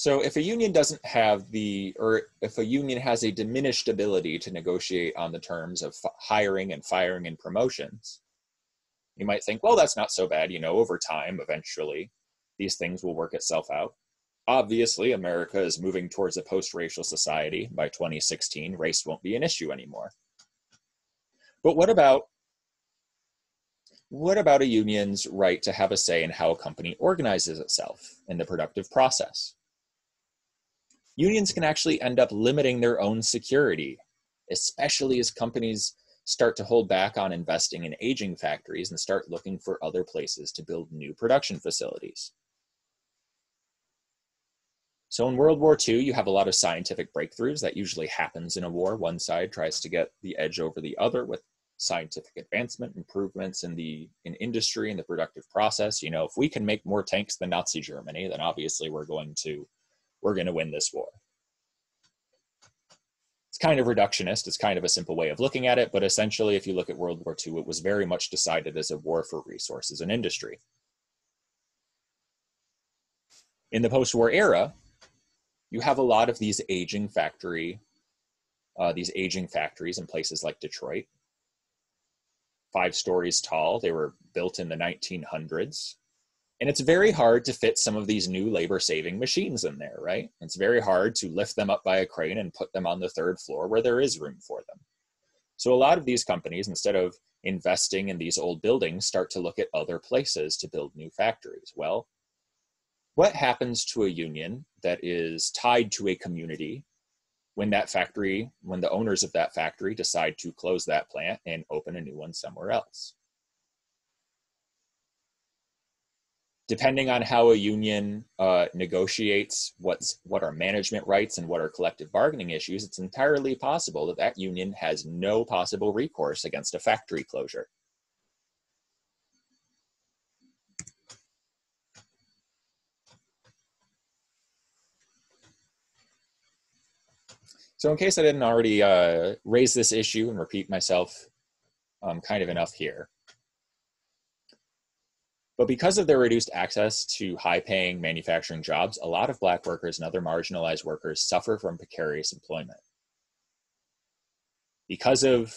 so if a union doesn't have the, or if a union has a diminished ability to negotiate on the terms of hiring and firing and promotions, you might think, well, that's not so bad. You know, over time, eventually, these things will work itself out. Obviously, America is moving towards a post racial society. By 2016, race won't be an issue anymore. But what about what about a union's right to have a say in how a company organizes itself in the productive process? Unions can actually end up limiting their own security, especially as companies start to hold back on investing in aging factories and start looking for other places to build new production facilities. So in World War II, you have a lot of scientific breakthroughs that usually happens in a war. One side tries to get the edge over the other with scientific advancement, improvements in the in industry and the productive process. You know, if we can make more tanks than Nazi Germany, then obviously we're going to we're going to win this war. It's kind of reductionist. It's kind of a simple way of looking at it. But essentially, if you look at World War II, it was very much decided as a war for resources and industry. In the post war era, you have a lot of these aging factory, uh, these aging factories in places like Detroit. Five stories tall. They were built in the 1900s and it's very hard to fit some of these new labor saving machines in there, right? It's very hard to lift them up by a crane and put them on the third floor where there is room for them. So a lot of these companies, instead of investing in these old buildings, start to look at other places to build new factories. Well, what happens to a union that is tied to a community when that factory, when the owners of that factory decide to close that plant and open a new one somewhere else? Depending on how a union uh, negotiates what's what are management rights and what are collective bargaining issues, it's entirely possible that that union has no possible recourse against a factory closure. So in case I didn't already uh, raise this issue and repeat myself um, kind of enough here, but because of their reduced access to high paying manufacturing jobs, a lot of Black workers and other marginalized workers suffer from precarious employment. Because of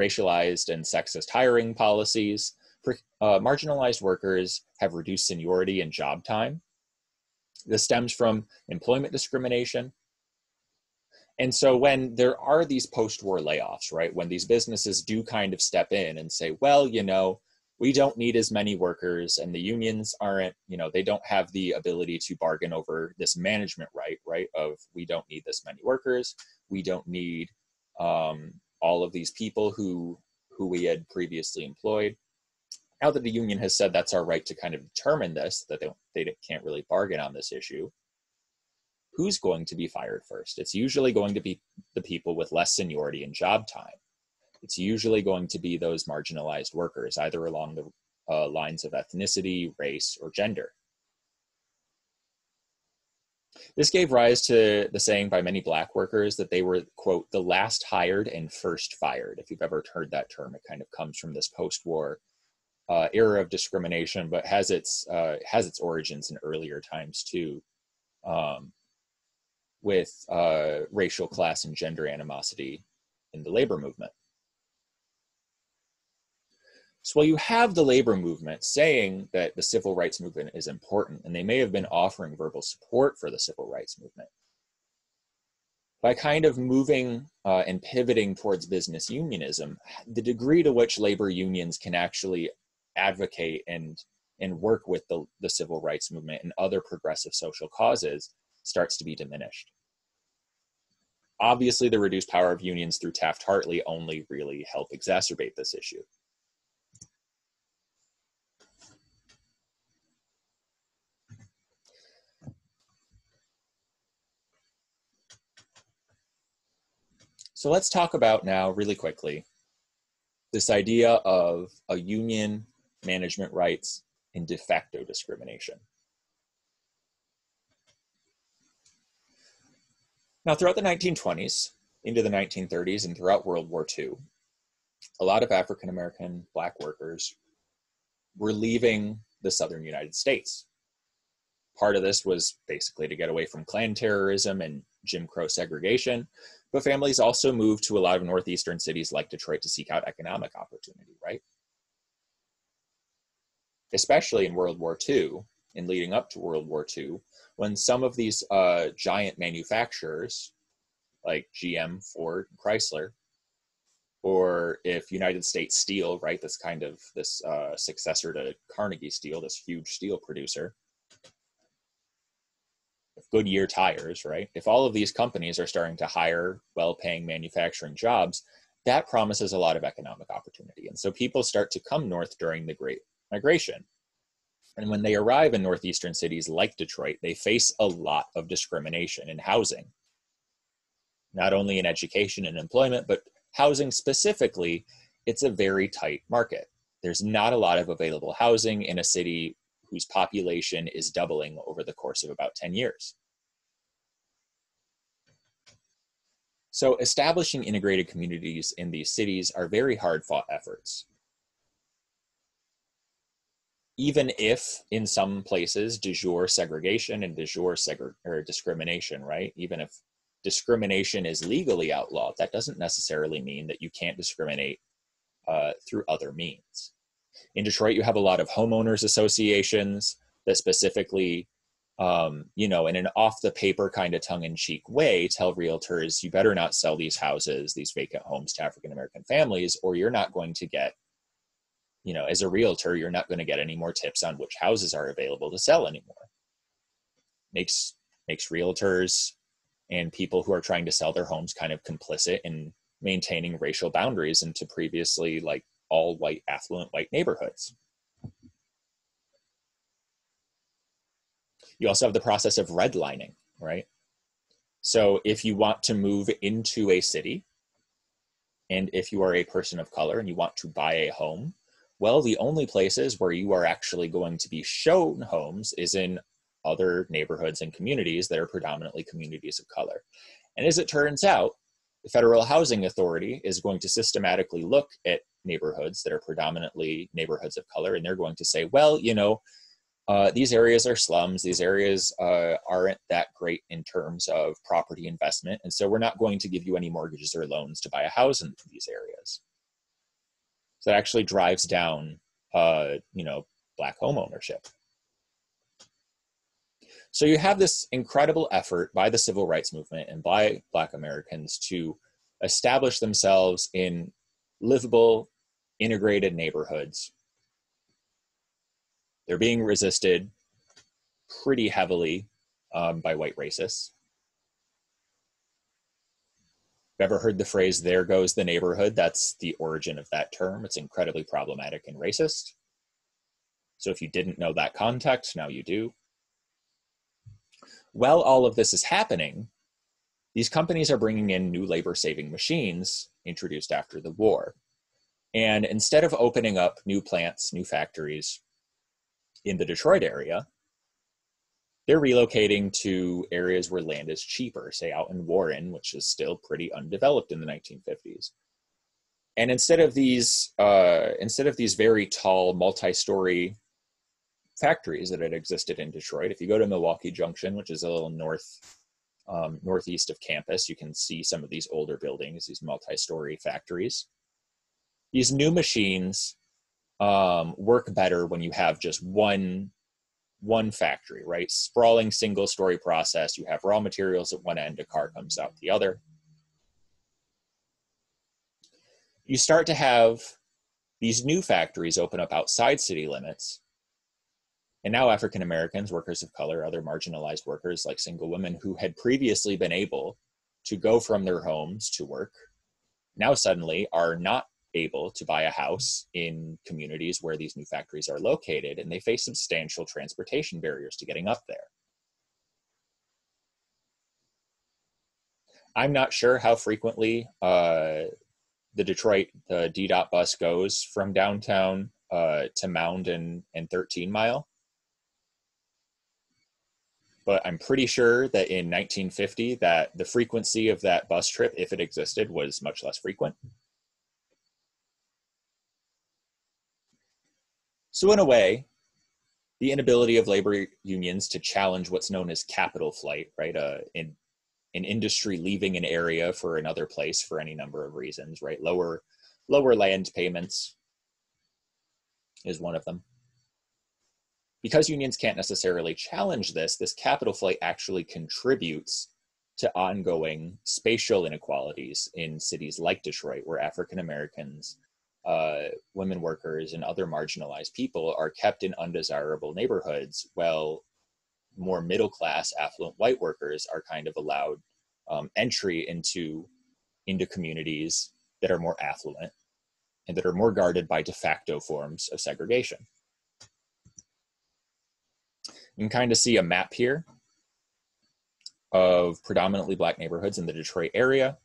racialized and sexist hiring policies, uh, marginalized workers have reduced seniority and job time. This stems from employment discrimination. And so when there are these post war layoffs, right, when these businesses do kind of step in and say, well, you know, we don't need as many workers and the unions aren't you know they don't have the ability to bargain over this management right right of we don't need this many workers. We don't need um, all of these people who who we had previously employed. Now that the union has said that's our right to kind of determine this that they, they can't really bargain on this issue who's going to be fired first? It's usually going to be the people with less seniority and job time it's usually going to be those marginalized workers, either along the uh, lines of ethnicity, race, or gender. This gave rise to the saying by many black workers that they were, quote, the last hired and first fired. If you've ever heard that term, it kind of comes from this post war uh, era of discrimination, but has its, uh, has its origins in earlier times too, um, with uh, racial, class, and gender animosity in the labor movement. So while you have the labor movement saying that the civil rights movement is important, and they may have been offering verbal support for the civil rights movement, by kind of moving uh, and pivoting towards business unionism, the degree to which labor unions can actually advocate and and work with the, the civil rights movement and other progressive social causes starts to be diminished. Obviously, the reduced power of unions through Taft Hartley only really help exacerbate this issue. So let's talk about now, really quickly, this idea of a union, management rights, and de facto discrimination. Now, throughout the 1920s, into the 1930s, and throughout World War II, a lot of African American black workers were leaving the southern United States. Part of this was basically to get away from Klan terrorism and Jim Crow segregation, but families also moved to a lot of northeastern cities like Detroit to seek out economic opportunity, right? Especially in World War II and leading up to World War II, when some of these uh, giant manufacturers like GM, Ford, Chrysler, or if United States Steel, right, this kind of this uh, successor to Carnegie Steel, this huge steel producer, Goodyear tires, right? If all of these companies are starting to hire well paying manufacturing jobs, that promises a lot of economic opportunity. And so people start to come north during the Great Migration. And when they arrive in northeastern cities like Detroit, they face a lot of discrimination in housing, not only in education and employment, but housing specifically. It's a very tight market. There's not a lot of available housing in a city whose population is doubling over the course of about 10 years. So establishing integrated communities in these cities are very hard fought efforts. Even if in some places de jure segregation and de jure segre- or discrimination, right? Even if discrimination is legally outlawed, that doesn't necessarily mean that you can't discriminate uh, through other means. In Detroit, you have a lot of homeowners associations that specifically, um, you know, in an off the paper kind of tongue in cheek way, tell realtors, you better not sell these houses, these vacant homes to African American families, or you're not going to get, you know, as a realtor, you're not going to get any more tips on which houses are available to sell anymore. Makes makes realtors and people who are trying to sell their homes kind of complicit in maintaining racial boundaries into previously like all white, affluent white neighborhoods. You also have the process of redlining, right? So if you want to move into a city, and if you are a person of color and you want to buy a home, well, the only places where you are actually going to be shown homes is in other neighborhoods and communities that are predominantly communities of color. And as it turns out, the Federal Housing Authority is going to systematically look at neighborhoods that are predominantly neighborhoods of color, and they're going to say, well, you know, uh, these areas are slums. These areas uh, aren't that great in terms of property investment, and so we're not going to give you any mortgages or loans to buy a house in these areas. So that actually drives down, uh, you know, black home ownership. So you have this incredible effort by the civil rights movement and by Black Americans to establish themselves in livable, integrated neighborhoods. They're being resisted pretty heavily um, by white racists. You Ever heard the phrase, there goes the neighborhood? That's the origin of that term. It's incredibly problematic and racist. So if you didn't know that context, now you do while all of this is happening, these companies are bringing in new labor saving machines introduced after the war. And instead of opening up new plants, new factories in the Detroit area, they're relocating to areas where land is cheaper, say out in Warren, which is still pretty undeveloped in the 1950s. And instead of these, uh, instead of these very tall, multi-story factories that had existed in Detroit, if you go to Milwaukee Junction, which is a little north, um, northeast of campus, you can see some of these older buildings, these multi-story factories. These new machines um, work better when you have just one one factory, right? Sprawling single story process. You have raw materials at one end, a car comes out the other. You start to have these new factories open up outside city limits. And now African Americans, workers of color, other marginalized workers like single women who had previously been able to go from their homes to work, now suddenly are not able to buy a house in communities where these new factories are located, and they face substantial transportation barriers to getting up there. I'm not sure how frequently uh, the Detroit the DDOT bus goes from downtown uh, to Mound and, and 13 Mile. But I'm pretty sure that in 1950 that the frequency of that bus trip, if it existed, was much less frequent. So, in a way, the inability of labor unions to challenge what's known as capital flight, right? Uh, in an industry leaving an area for another place for any number of reasons, right? Lower, lower land payments is one of them. Because unions can't necessarily challenge this, this capital flight actually contributes to ongoing spatial inequalities in cities like Detroit, where African Americans uh, women workers and other marginalized people are kept in undesirable neighborhoods while more middle class affluent white workers are kind of allowed um, entry into into communities that are more affluent and that are more guarded by de facto forms of segregation. You can kind of see a map here of predominantly black neighborhoods in the detroit area.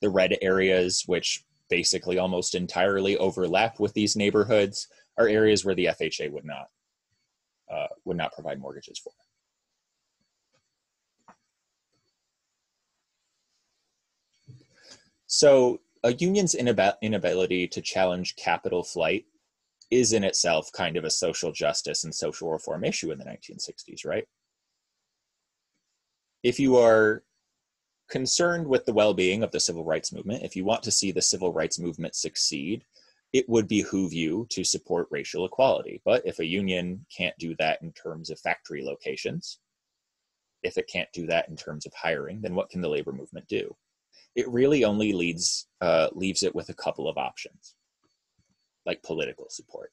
The red areas which basically almost entirely overlap with these neighborhoods are areas where the FHA would not uh, would not provide mortgages for. So a union's inability to challenge capital flight is in itself kind of a social justice and social reform issue in the 1960s, right? If you are concerned with the well-being of the civil rights movement, if you want to see the civil rights movement succeed, it would behoove you to support racial equality. But if a union can't do that in terms of factory locations, if it can't do that in terms of hiring, then what can the labor movement do? It really only leads uh, leaves it with a couple of options, like political support.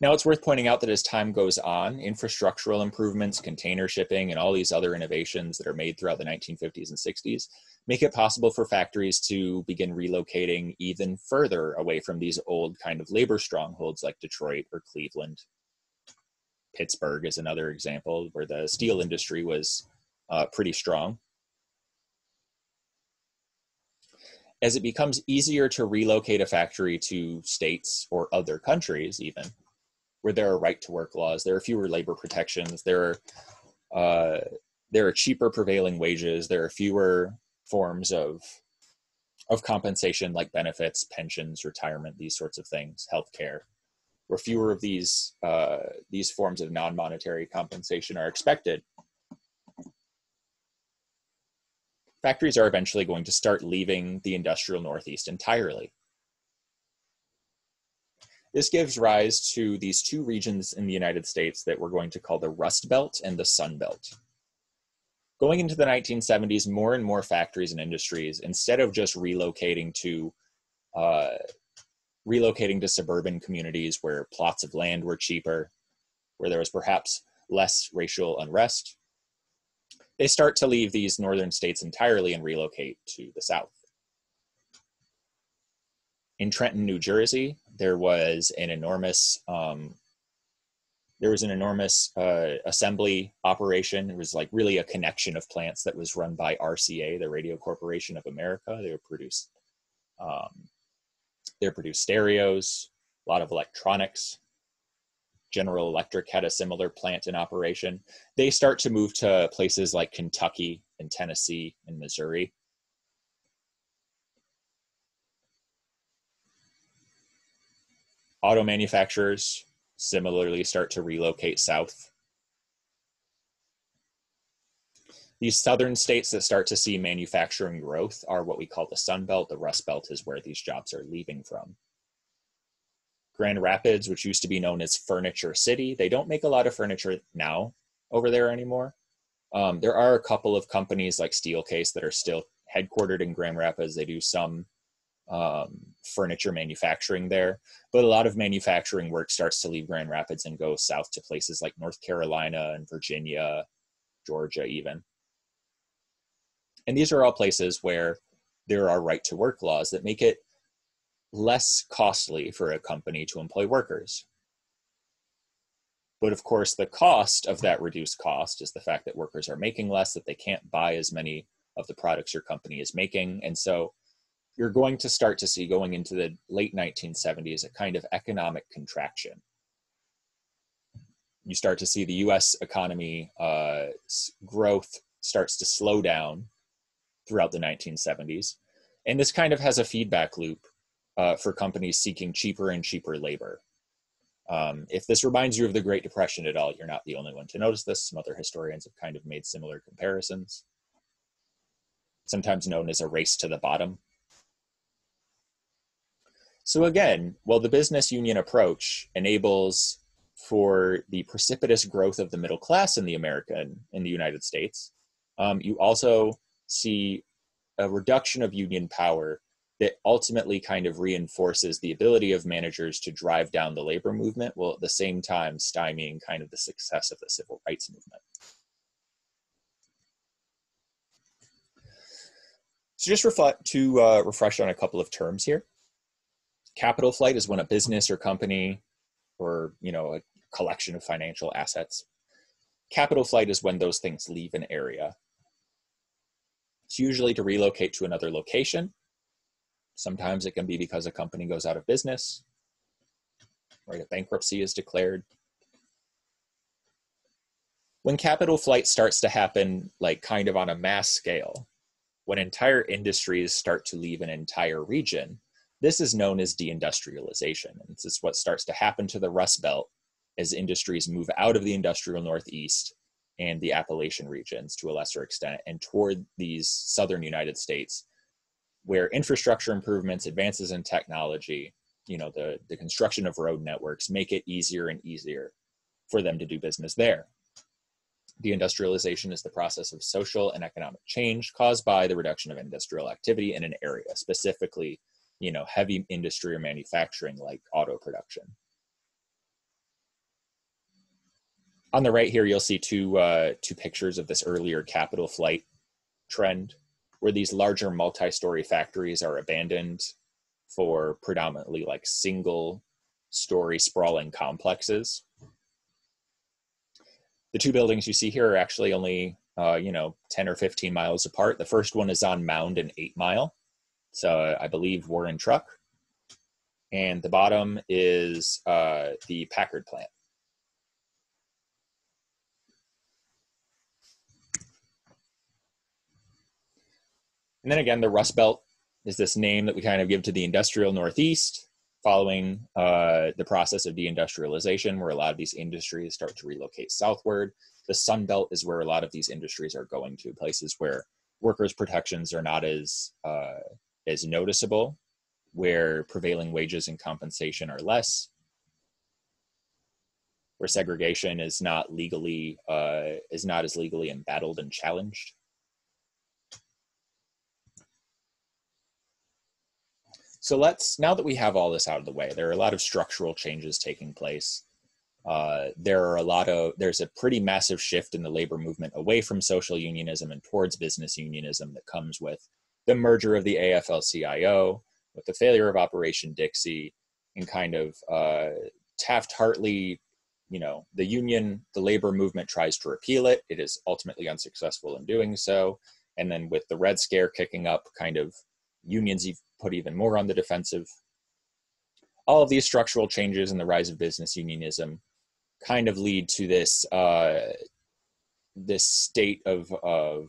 Now, it's worth pointing out that as time goes on, infrastructural improvements, container shipping, and all these other innovations that are made throughout the 1950s and 60s make it possible for factories to begin relocating even further away from these old kind of labor strongholds like Detroit or Cleveland. Pittsburgh is another example where the steel industry was uh, pretty strong. As it becomes easier to relocate a factory to states or other countries, even, where there are right to work laws, there are fewer labor protections, there are uh, there are cheaper prevailing wages, there are fewer forms of of compensation like benefits, pensions, retirement, these sorts of things, healthcare, where fewer of these uh, these forms of non-monetary compensation are expected. Factories are eventually going to start leaving the industrial Northeast entirely. This gives rise to these two regions in the United States that we're going to call the Rust Belt and the Sun Belt. Going into the 1970s, more and more factories and industries, instead of just relocating to uh, relocating to suburban communities where plots of land were cheaper, where there was perhaps less racial unrest, they start to leave these northern states entirely and relocate to the south. In Trenton, New Jersey, there was an enormous um, there was an enormous uh, assembly operation. It was like really a connection of plants that was run by RCA, the Radio Corporation of America. They would produce, um, they would produce stereos, a lot of electronics. General Electric had a similar plant in operation. They start to move to places like Kentucky and Tennessee and Missouri. Auto manufacturers similarly start to relocate south. These southern states that start to see manufacturing growth are what we call the Sun Belt. The Rust Belt is where these jobs are leaving from. Grand Rapids, which used to be known as Furniture City, they don't make a lot of furniture now over there anymore. Um, there are a couple of companies like Steelcase that are still headquartered in Grand Rapids. They do some um, furniture manufacturing there. But a lot of manufacturing work starts to leave Grand Rapids and go south to places like North Carolina and Virginia, Georgia, even. And these are all places where there are right to work laws that make it less costly for a company to employ workers. But of course, the cost of that reduced cost is the fact that workers are making less, that they can't buy as many of the products your company is making. And so you're going to start to see going into the late 1970s a kind of economic contraction. You start to see the US economy uh, growth starts to slow down throughout the 1970s. And this kind of has a feedback loop uh, for companies seeking cheaper and cheaper labor. Um, if this reminds you of the Great Depression at all, you're not the only one to notice this. Some other historians have kind of made similar comparisons. Sometimes known as a race to the bottom. So again, while the business union approach enables for the precipitous growth of the middle class in the American in the United States, um, you also see a reduction of union power that ultimately kind of reinforces the ability of managers to drive down the labor movement while at the same time stymieing kind of the success of the civil rights movement. So just to uh, refresh on a couple of terms here capital flight is when a business or company or you know a collection of financial assets capital flight is when those things leave an area. It's usually to relocate to another location. Sometimes it can be because a company goes out of business right a bankruptcy is declared. When capital flight starts to happen like kind of on a mass scale when entire industries start to leave an entire region this is known as deindustrialization. And this is what starts to happen to the Rust Belt as industries move out of the industrial Northeast and the Appalachian regions to a lesser extent and toward these southern United States where infrastructure improvements, advances in technology, you know, the, the construction of road networks make it easier and easier for them to do business there. Deindustrialization is the process of social and economic change caused by the reduction of industrial activity in an area, specifically you know heavy industry or manufacturing like auto production. On the right here you'll see two uh, two pictures of this earlier capital flight trend where these larger multi-story factories are abandoned for predominantly like single story sprawling complexes. The two buildings you see here are actually only uh, you know 10 or 15 miles apart. The first one is on mound and eight mile so I believe Warren Truck. And the bottom is uh, the Packard plant. And then again, the Rust Belt is this name that we kind of give to the industrial Northeast following uh, the process of deindustrialization, where a lot of these industries start to relocate southward. The Sun Belt is where a lot of these industries are going to, places where workers' protections are not as uh, is noticeable, where prevailing wages and compensation are less, where segregation is not legally uh, is not as legally embattled and challenged. So let's now that we have all this out of the way, there are a lot of structural changes taking place. Uh, there are a lot of there's a pretty massive shift in the labor movement away from social unionism and towards business unionism that comes with the merger of the AFL-CIO with the failure of Operation Dixie and kind of uh, Taft-Hartley you know, the union, the labor movement tries to repeal it. It is ultimately unsuccessful in doing so. And then with the Red Scare kicking up, kind of unions put even more on the defensive. All of these structural changes and the rise of business unionism kind of lead to this uh, this state of of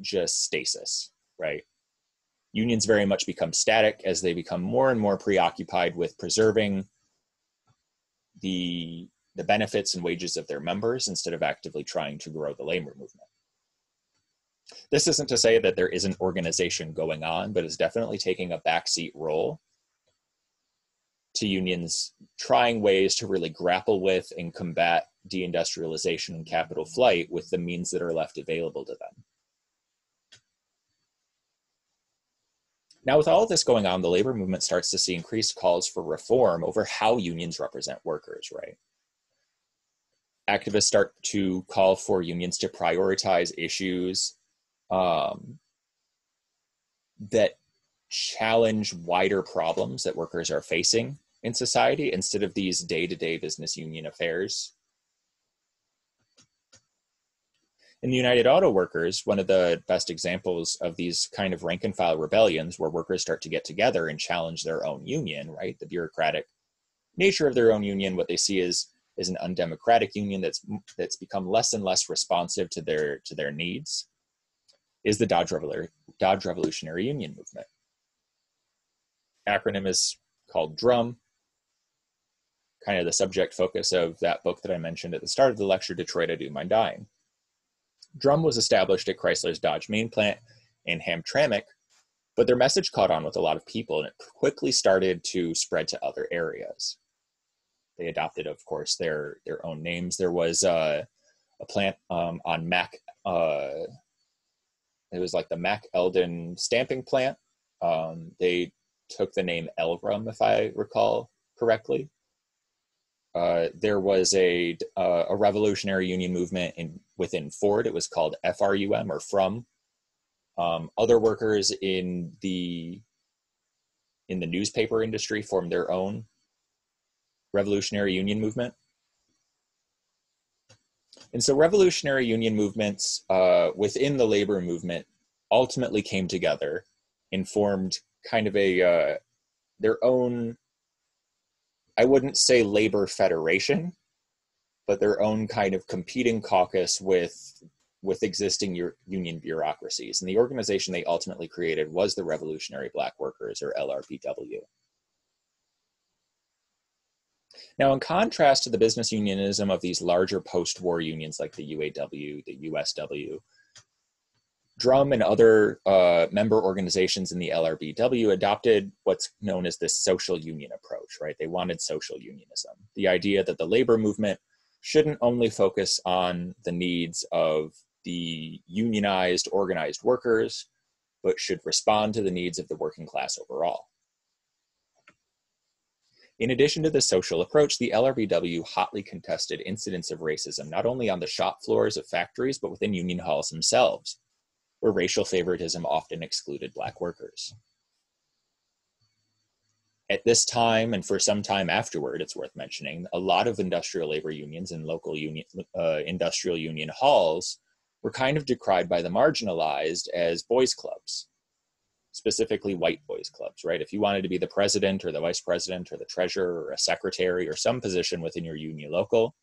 just stasis, right? Unions very much become static as they become more and more preoccupied with preserving the the benefits and wages of their members instead of actively trying to grow the labor movement. This isn't to say that there isn't organization going on, but it's definitely taking a backseat role to unions trying ways to really grapple with and combat deindustrialization and capital flight with the means that are left available to them. Now, with all this going on, the labor movement starts to see increased calls for reform over how unions represent workers, right? Activists start to call for unions to prioritize issues um, that challenge wider problems that workers are facing in society instead of these day to day business union affairs in the United Auto Workers, one of the best examples of these kind of rank and file rebellions where workers start to get together and challenge their own union, right? The bureaucratic nature of their own union, what they see is is an undemocratic union that's that's become less and less responsive to their to their needs, is the Dodge, Dodge Revolutionary Union movement. Acronym is called DRUM. Kind of the subject focus of that book that I mentioned at the start of the lecture, Detroit, I Do Mind Dying. Drum was established at Chrysler's Dodge main plant in Hamtramck, but their message caught on with a lot of people and it quickly started to spread to other areas. They adopted, of course, their their own names. There was uh, a plant um, on Mack. Uh, it was like the Mack Eldon stamping plant. Um, they took the name Elrum, if I recall correctly. Uh, there was a uh, a revolutionary union movement in within Ford. It was called FRUM or From. Um, other workers in the in the newspaper industry formed their own revolutionary union movement. And so, revolutionary union movements uh, within the labor movement ultimately came together and formed kind of a uh, their own I wouldn't say labor federation, but their own kind of competing caucus with with existing union bureaucracies. And the organization they ultimately created was the Revolutionary Black Workers, or LRBW. Now, in contrast to the business unionism of these larger post war unions like the UAW, the USW, Drum and other uh, member organizations in the LRBW adopted what's known as this social union approach, right? They wanted social unionism, the idea that the labor movement shouldn't only focus on the needs of the unionized, organized workers, but should respond to the needs of the working class overall. In addition to the social approach, the LRBW hotly contested incidents of racism not only on the shop floors of factories, but within union halls themselves where racial favoritism often excluded black workers. At this time, and for some time afterward, it's worth mentioning, a lot of industrial labor unions and local union, uh, industrial union halls were kind of decried by the marginalized as boys' clubs, specifically white boys' clubs, right? If you wanted to be the president or the vice president or the treasurer or a secretary or some position within your union local,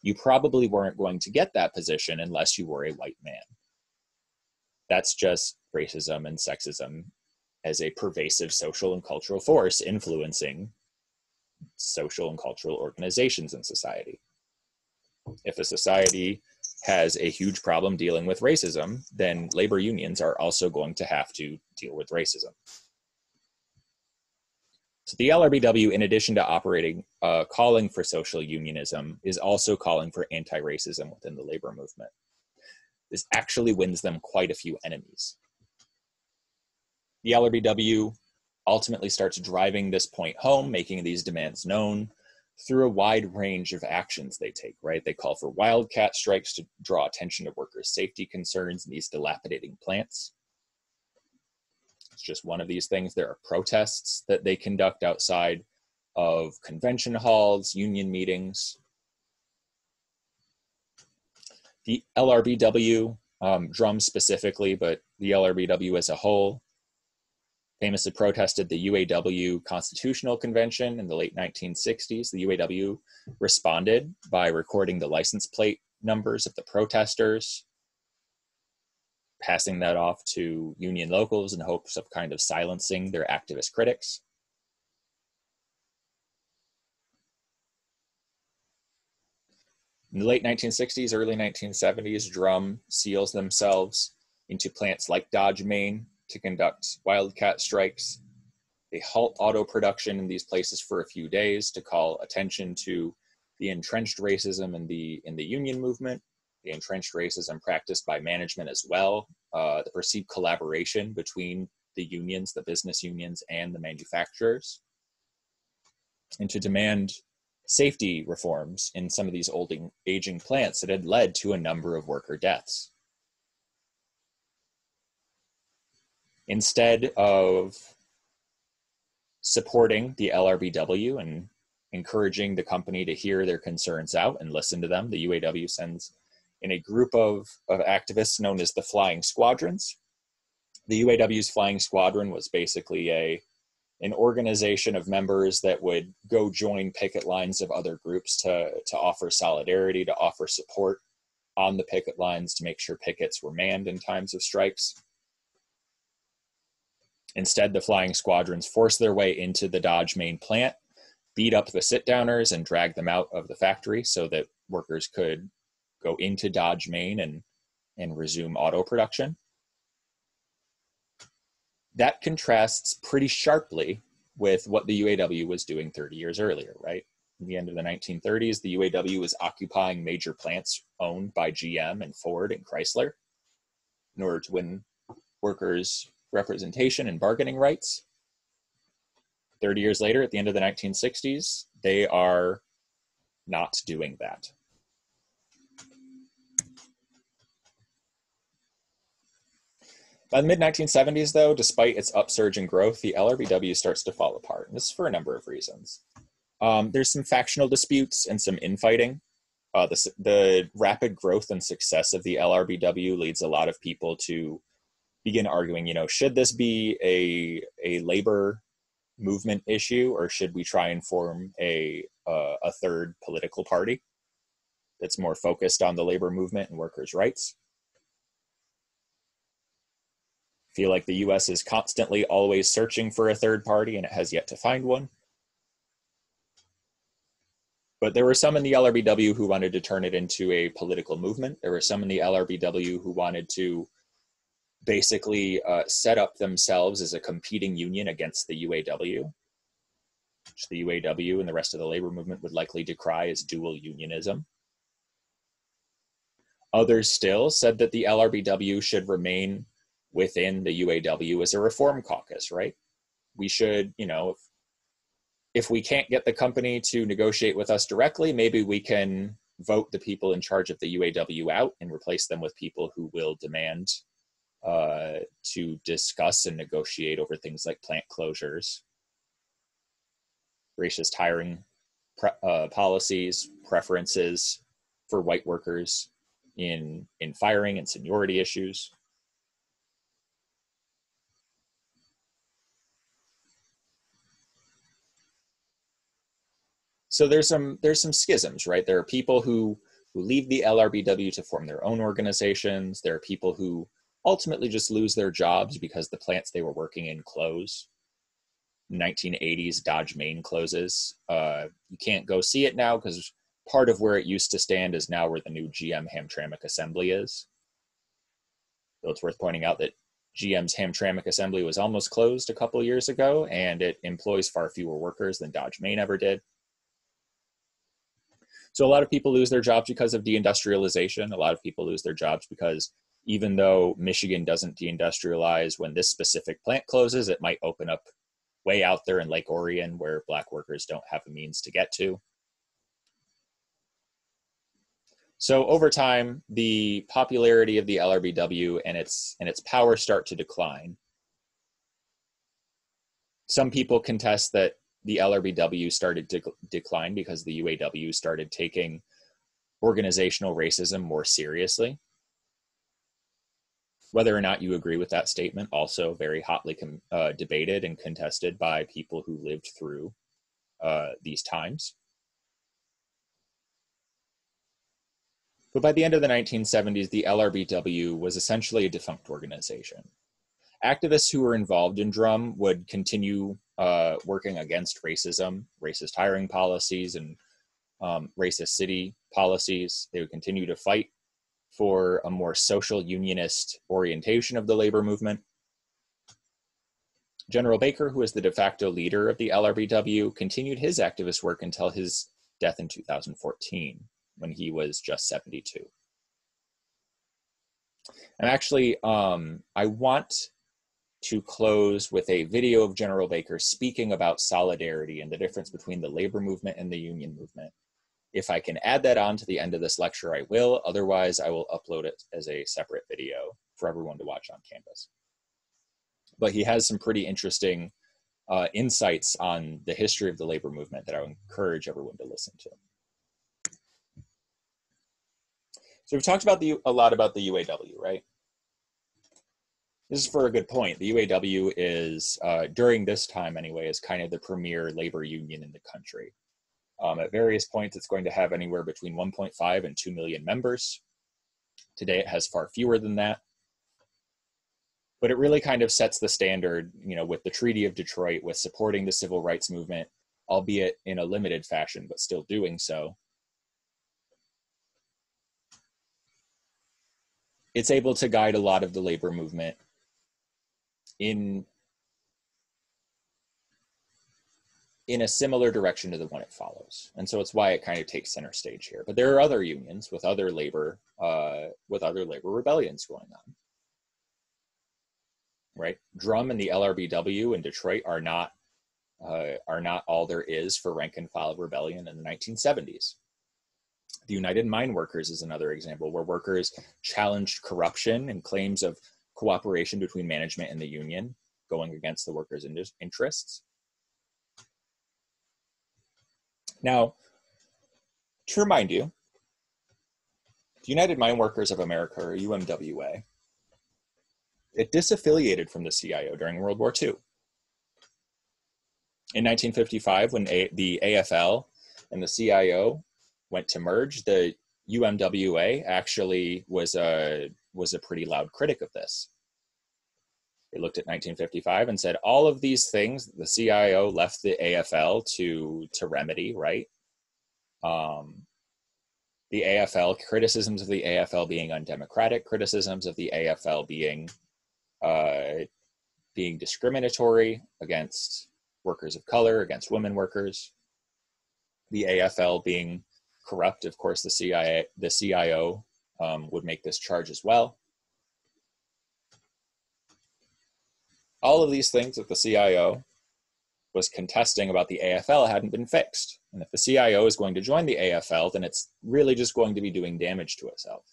you probably weren't going to get that position unless you were a white man that's just racism and sexism as a pervasive social and cultural force influencing social and cultural organizations in society. If a society has a huge problem dealing with racism, then labor unions are also going to have to deal with racism. So the LRBW, in addition to operating, uh, calling for social unionism, is also calling for anti-racism within the labor movement this actually wins them quite a few enemies. The LRBW ultimately starts driving this point home, making these demands known through a wide range of actions they take, right? They call for wildcat strikes to draw attention to workers' safety concerns in these dilapidating plants. It's just one of these things. There are protests that they conduct outside of convention halls, union meetings. The LRBW, um, drum specifically, but the LRBW as a whole, famously protested the UAW Constitutional Convention in the late 1960s. The UAW responded by recording the license plate numbers of the protesters, passing that off to union locals in hopes of kind of silencing their activist critics. In the late 1960s, early 1970s, Drum seals themselves into plants like Dodge, Main to conduct wildcat strikes. They halt auto production in these places for a few days to call attention to the entrenched racism in the in the union movement, the entrenched racism practiced by management as well, uh, the perceived collaboration between the unions, the business unions, and the manufacturers, and to demand safety reforms in some of these old aging plants that had led to a number of worker deaths. Instead of supporting the LRBW and encouraging the company to hear their concerns out and listen to them, the UAW sends in a group of, of activists known as the Flying Squadrons. The UAW's Flying Squadron was basically a an organization of members that would go join picket lines of other groups to, to offer solidarity, to offer support on the picket lines to make sure pickets were manned in times of strikes. Instead, the flying squadrons forced their way into the Dodge main plant, beat up the sit downers, and drag them out of the factory so that workers could go into Dodge main and, and resume auto production that contrasts pretty sharply with what the UAW was doing 30 years earlier, right? In the end of the 1930s, the UAW was occupying major plants owned by GM and Ford and Chrysler in order to win workers' representation and bargaining rights. 30 years later, at the end of the 1960s, they are not doing that. By the mid 1970s, though, despite its upsurge in growth, the LRBW starts to fall apart. And this is for a number of reasons. Um, there's some factional disputes and some infighting. Uh, the, the rapid growth and success of the LRBW leads a lot of people to begin arguing, you know, should this be a, a labor movement issue or should we try and form a, uh, a third political party that's more focused on the labor movement and workers' rights? Feel like the US is constantly always searching for a third party and it has yet to find one. But there were some in the LRBW who wanted to turn it into a political movement. There were some in the LRBW who wanted to basically uh, set up themselves as a competing union against the UAW, which the UAW and the rest of the labor movement would likely decry as dual unionism. Others still said that the LRBW should remain within the UAW as a reform caucus, right? We should, you know, if, if we can't get the company to negotiate with us directly, maybe we can vote the people in charge of the UAW out and replace them with people who will demand uh, to discuss and negotiate over things like plant closures, racist hiring pre- uh, policies, preferences for white workers in in firing and seniority issues. So there's some there's some schisms right? There are people who who leave the lrbw to form their own organizations. There are people who ultimately just lose their jobs because the plants they were working in close. 1980s dodge main closes. Uh, you can't go see it now because part of where it used to stand is now where the new gm hamtramck assembly is. So it's worth pointing out that gm's hamtramck assembly was almost closed a couple years ago and it employs far fewer workers than dodge main ever did so a lot of people lose their jobs because of deindustrialization. A lot of people lose their jobs because even though Michigan doesn't deindustrialize, when this specific plant closes, it might open up way out there in Lake Orion where black workers don't have a means to get to. So over time, the popularity of the LRBW and its and its power start to decline. Some people contest that the LRBW started to decline because the UAW started taking organizational racism more seriously. Whether or not you agree with that statement, also very hotly com- uh, debated and contested by people who lived through uh, these times. But by the end of the 1970s, the LRBW was essentially a defunct organization. Activists who were involved in Drum would continue uh, working against racism, racist hiring policies, and um, racist city policies. They would continue to fight for a more social unionist orientation of the labor movement. General Baker, who was the de facto leader of the LRBW, continued his activist work until his death in 2014 when he was just 72. And actually, um, I want to close with a video of General Baker speaking about solidarity and the difference between the labor movement and the union movement. If I can add that on to the end of this lecture, I will. Otherwise, I will upload it as a separate video for everyone to watch on Canvas. But he has some pretty interesting uh, insights on the history of the labor movement that I would encourage everyone to listen to. So we've talked about the a lot about the UAW, right? This is for a good point. The UAW is uh, during this time anyway is kind of the premier labor union in the country. Um, at various points, it's going to have anywhere between 1.5 and 2 million members. Today, it has far fewer than that. But it really kind of sets the standard, you know, with the Treaty of Detroit, with supporting the civil rights movement, albeit in a limited fashion, but still doing so. it's able to guide a lot of the labor movement in in a similar direction to the one it follows. And so it's why it kind of takes center stage here. But there are other unions with other labor uh, with other labor rebellions going on. Right? Drum and the lrbw in detroit are not uh, are not all there is for rank and file rebellion in the 1970s the United Mine Workers is another example where workers challenged corruption and claims of cooperation between management and the union going against the workers' interests. Now, to remind you, the United Mine Workers of America, or UMWA, it disaffiliated from the CIO during World War II. In 1955, when A- the AFL and the CIO went to merge, the UMWA actually was a was a pretty loud critic of this. They looked at 1955 and said all of these things the CIO left the AFL to to remedy, right? Um, the AFL criticisms of the AFL being undemocratic, criticisms of the AFL being uh, being discriminatory against workers of color, against women workers, the AFL being corrupt. Of course, the CIA, the CIO um, would make this charge as well. All of these things that the CIO was contesting about the AFL hadn't been fixed. And if the CIO is going to join the AFL, then it's really just going to be doing damage to itself.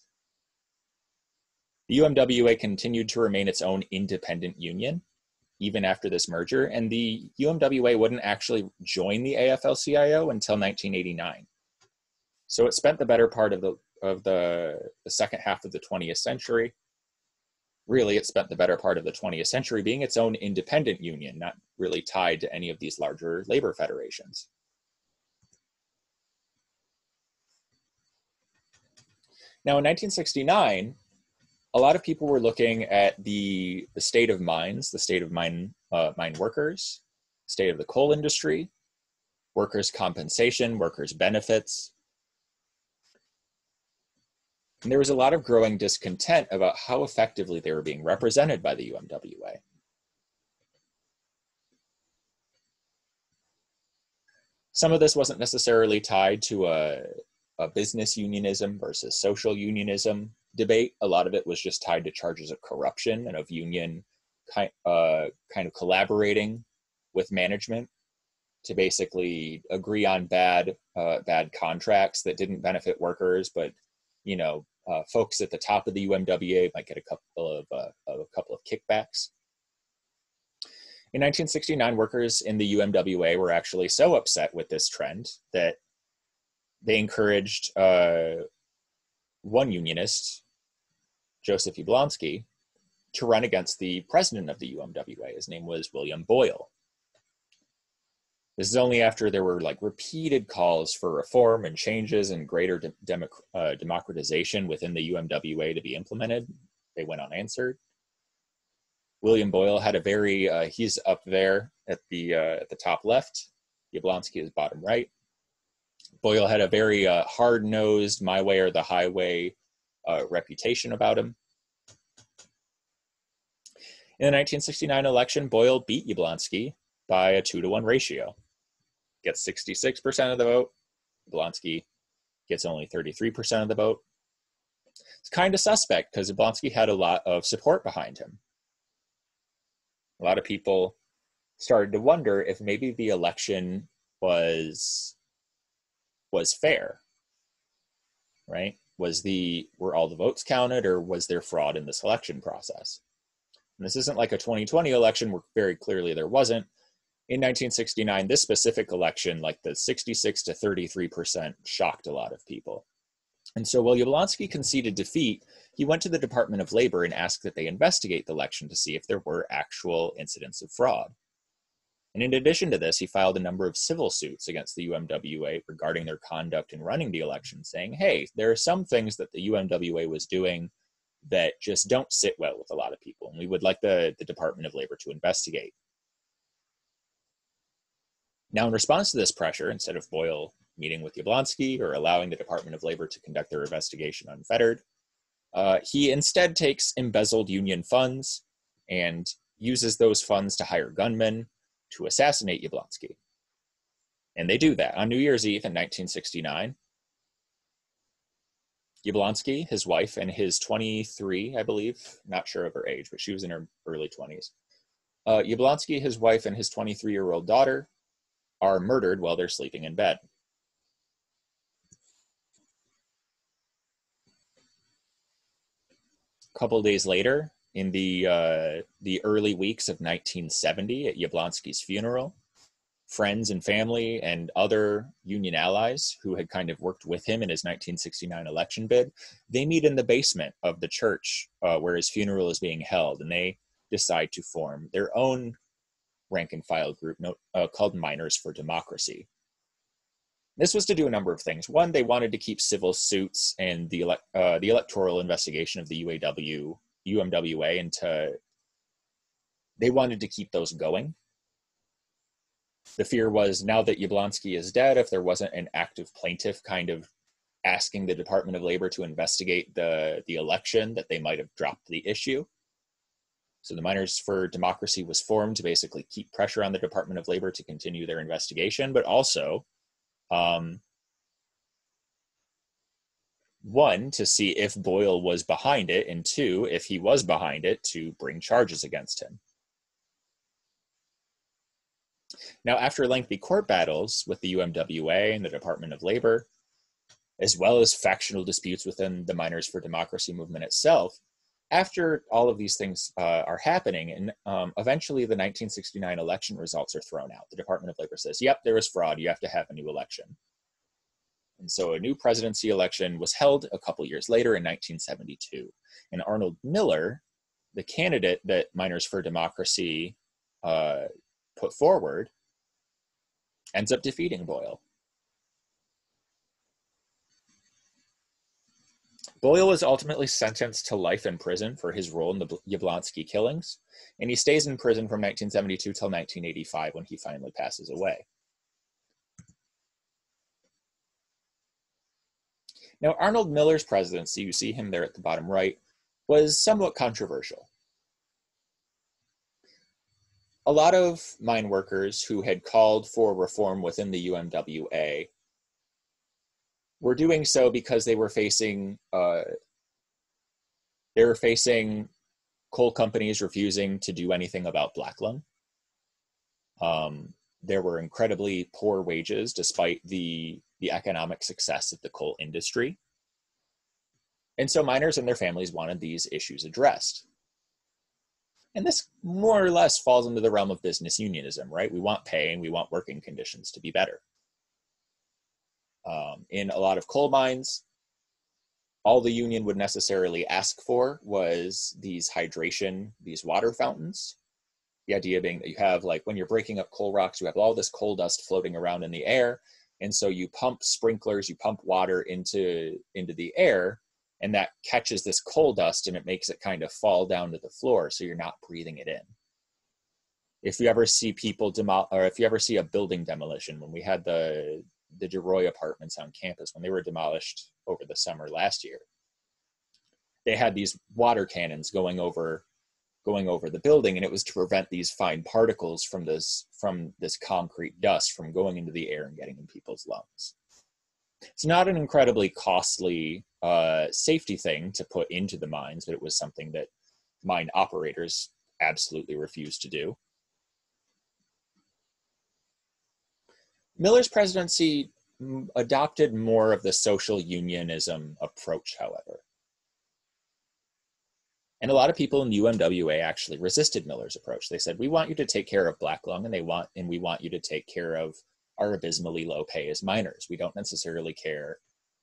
The UMWA continued to remain its own independent union even after this merger, and the UMWA wouldn't actually join the AFL CIO until 1989. So it spent the better part of the of the, the second half of the 20th century. Really, it spent the better part of the 20th century being its own independent union, not really tied to any of these larger labor federations. Now, in 1969, a lot of people were looking at the, the state of mines, the state of mine, uh, mine workers, state of the coal industry, workers' compensation, workers' benefits, and there was a lot of growing discontent about how effectively they were being represented by the UMWA. Some of this wasn't necessarily tied to a, a business unionism versus social unionism debate. A lot of it was just tied to charges of corruption and of union kind, uh, kind of collaborating with management to basically agree on bad uh, bad contracts that didn't benefit workers, but you know uh, folks at the top of the UMWA might get a couple of, uh, a couple of kickbacks. In 1969, workers in the UMWA were actually so upset with this trend that they encouraged uh, one unionist, Joseph Yablonski, to run against the president of the UMWA. His name was William Boyle. This is only after there were like repeated calls for reform and changes and greater de- democ- uh, democratization within the UMWA to be implemented. They went unanswered. William Boyle had a very uh, he's up there at the uh, at the top left. Yablonski is bottom right. Boyle had a very uh, hard nosed, my way or the highway uh, reputation about him. In the 1969 election, Boyle beat Yablonski by a two to one ratio. Gets 66% of the vote. Yablonski gets only 33% of the vote. It's kind of suspect because Yablonski had a lot of support behind him. A lot of people started to wonder if maybe the election was was fair right was the were all the votes counted or was there fraud in the selection process and this isn't like a 2020 election where very clearly there wasn't in 1969 this specific election like the 66 to 33 percent shocked a lot of people and so while Yablonski conceded defeat, he went to the Department of Labor and asked that they investigate the election to see if there were actual incidents of fraud. And in addition to this, he filed a number of civil suits against the UMWA regarding their conduct in running the election, saying, hey, there are some things that the UMWA was doing that just don't sit well with a lot of people, and we would like the, the Department of Labor to investigate. Now, in response to this pressure, instead of Boyle meeting with Yablonski or allowing the Department of Labor to conduct their investigation unfettered. Uh, he instead takes embezzled union funds and uses those funds to hire gunmen to assassinate Yablonski. And they do that on New Year's Eve in 1969. Yablonski, his wife, and his 23, I believe, not sure of her age, but she was in her early 20s. Uh, Yablonski, his wife, and his 23 year old daughter are murdered while they're sleeping in bed. A couple days later, in the uh, the early weeks of 1970, at Yablonski's funeral, friends and family and other union allies who had kind of worked with him in his 1969 election bid, they meet in the basement of the church uh, where his funeral is being held, and they decide to form their own rank and file group uh, called Miners for Democracy. This was to do a number of things. One, they wanted to keep civil suits and the ele- uh, the electoral investigation of the UAW UMWA and to they wanted to keep those going. The fear was now that Yablonski is dead, if there wasn't an active plaintiff kind of asking the Department of Labor to investigate the the election, that they might have dropped the issue. So the Miners for Democracy was formed to basically keep pressure on the Department of Labor to continue their investigation, but also um, one, to see if Boyle was behind it, and two, if he was behind it, to bring charges against him. Now, after lengthy court battles with the UMWA and the Department of Labor, as well as factional disputes within the Miners for Democracy movement itself, after all of these things uh, are happening, and um, eventually the 1969 election results are thrown out. The Department of Labor says, yep, there was fraud. You have to have a new election. And so a new presidency election was held a couple years later in 1972. And Arnold Miller, the candidate that Miners for Democracy uh, put forward, ends up defeating Boyle. Boyle was ultimately sentenced to life in prison for his role in the Yablonski killings, and he stays in prison from 1972 till 1985 when he finally passes away. Now, Arnold Miller's presidency, you see him there at the bottom right, was somewhat controversial. A lot of mine workers who had called for reform within the UMWA were doing so because they were facing uh, they were facing coal companies refusing to do anything about black lung. Um, there were incredibly poor wages despite the the economic success of the coal industry. And so miners and their families wanted these issues addressed. And this more or less falls into the realm of business unionism, right? We want pay and we want working conditions to be better. Um, in a lot of coal mines, all the union would necessarily ask for was these hydration, these water fountains. The idea being that you have, like, when you're breaking up coal rocks, you have all this coal dust floating around in the air. And so you pump sprinklers, you pump water into, into the air, and that catches this coal dust and it makes it kind of fall down to the floor so you're not breathing it in. If you ever see people demol or if you ever see a building demolition, when we had the the DeRoy apartments on campus when they were demolished over the summer last year. They had these water cannons going over going over the building and it was to prevent these fine particles from this from this concrete dust from going into the air and getting in people's lungs. It's not an incredibly costly uh, safety thing to put into the mines, but it was something that mine operators absolutely refused to do. Miller's presidency adopted more of the social unionism approach, however. And a lot of people in UMWA actually resisted Miller's approach. They said, "We want you to take care of black lung, and they want, and we want you to take care of our abysmally low pay as miners. We don't necessarily care.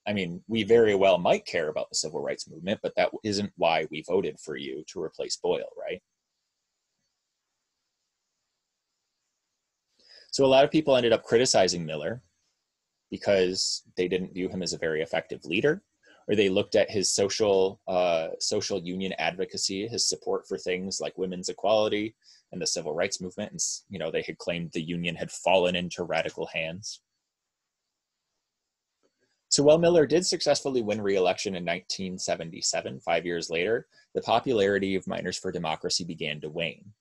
I mean, we very well might care about the civil rights movement, but that isn't why we voted for you to replace Boyle, right?" So a lot of people ended up criticizing Miller because they didn't view him as a very effective leader, or they looked at his social uh, social union advocacy, his support for things like women's equality and the civil rights movement, and you know they had claimed the union had fallen into radical hands. So while Miller did successfully win re-election in 1977, five years later, the popularity of Miners for Democracy began to wane.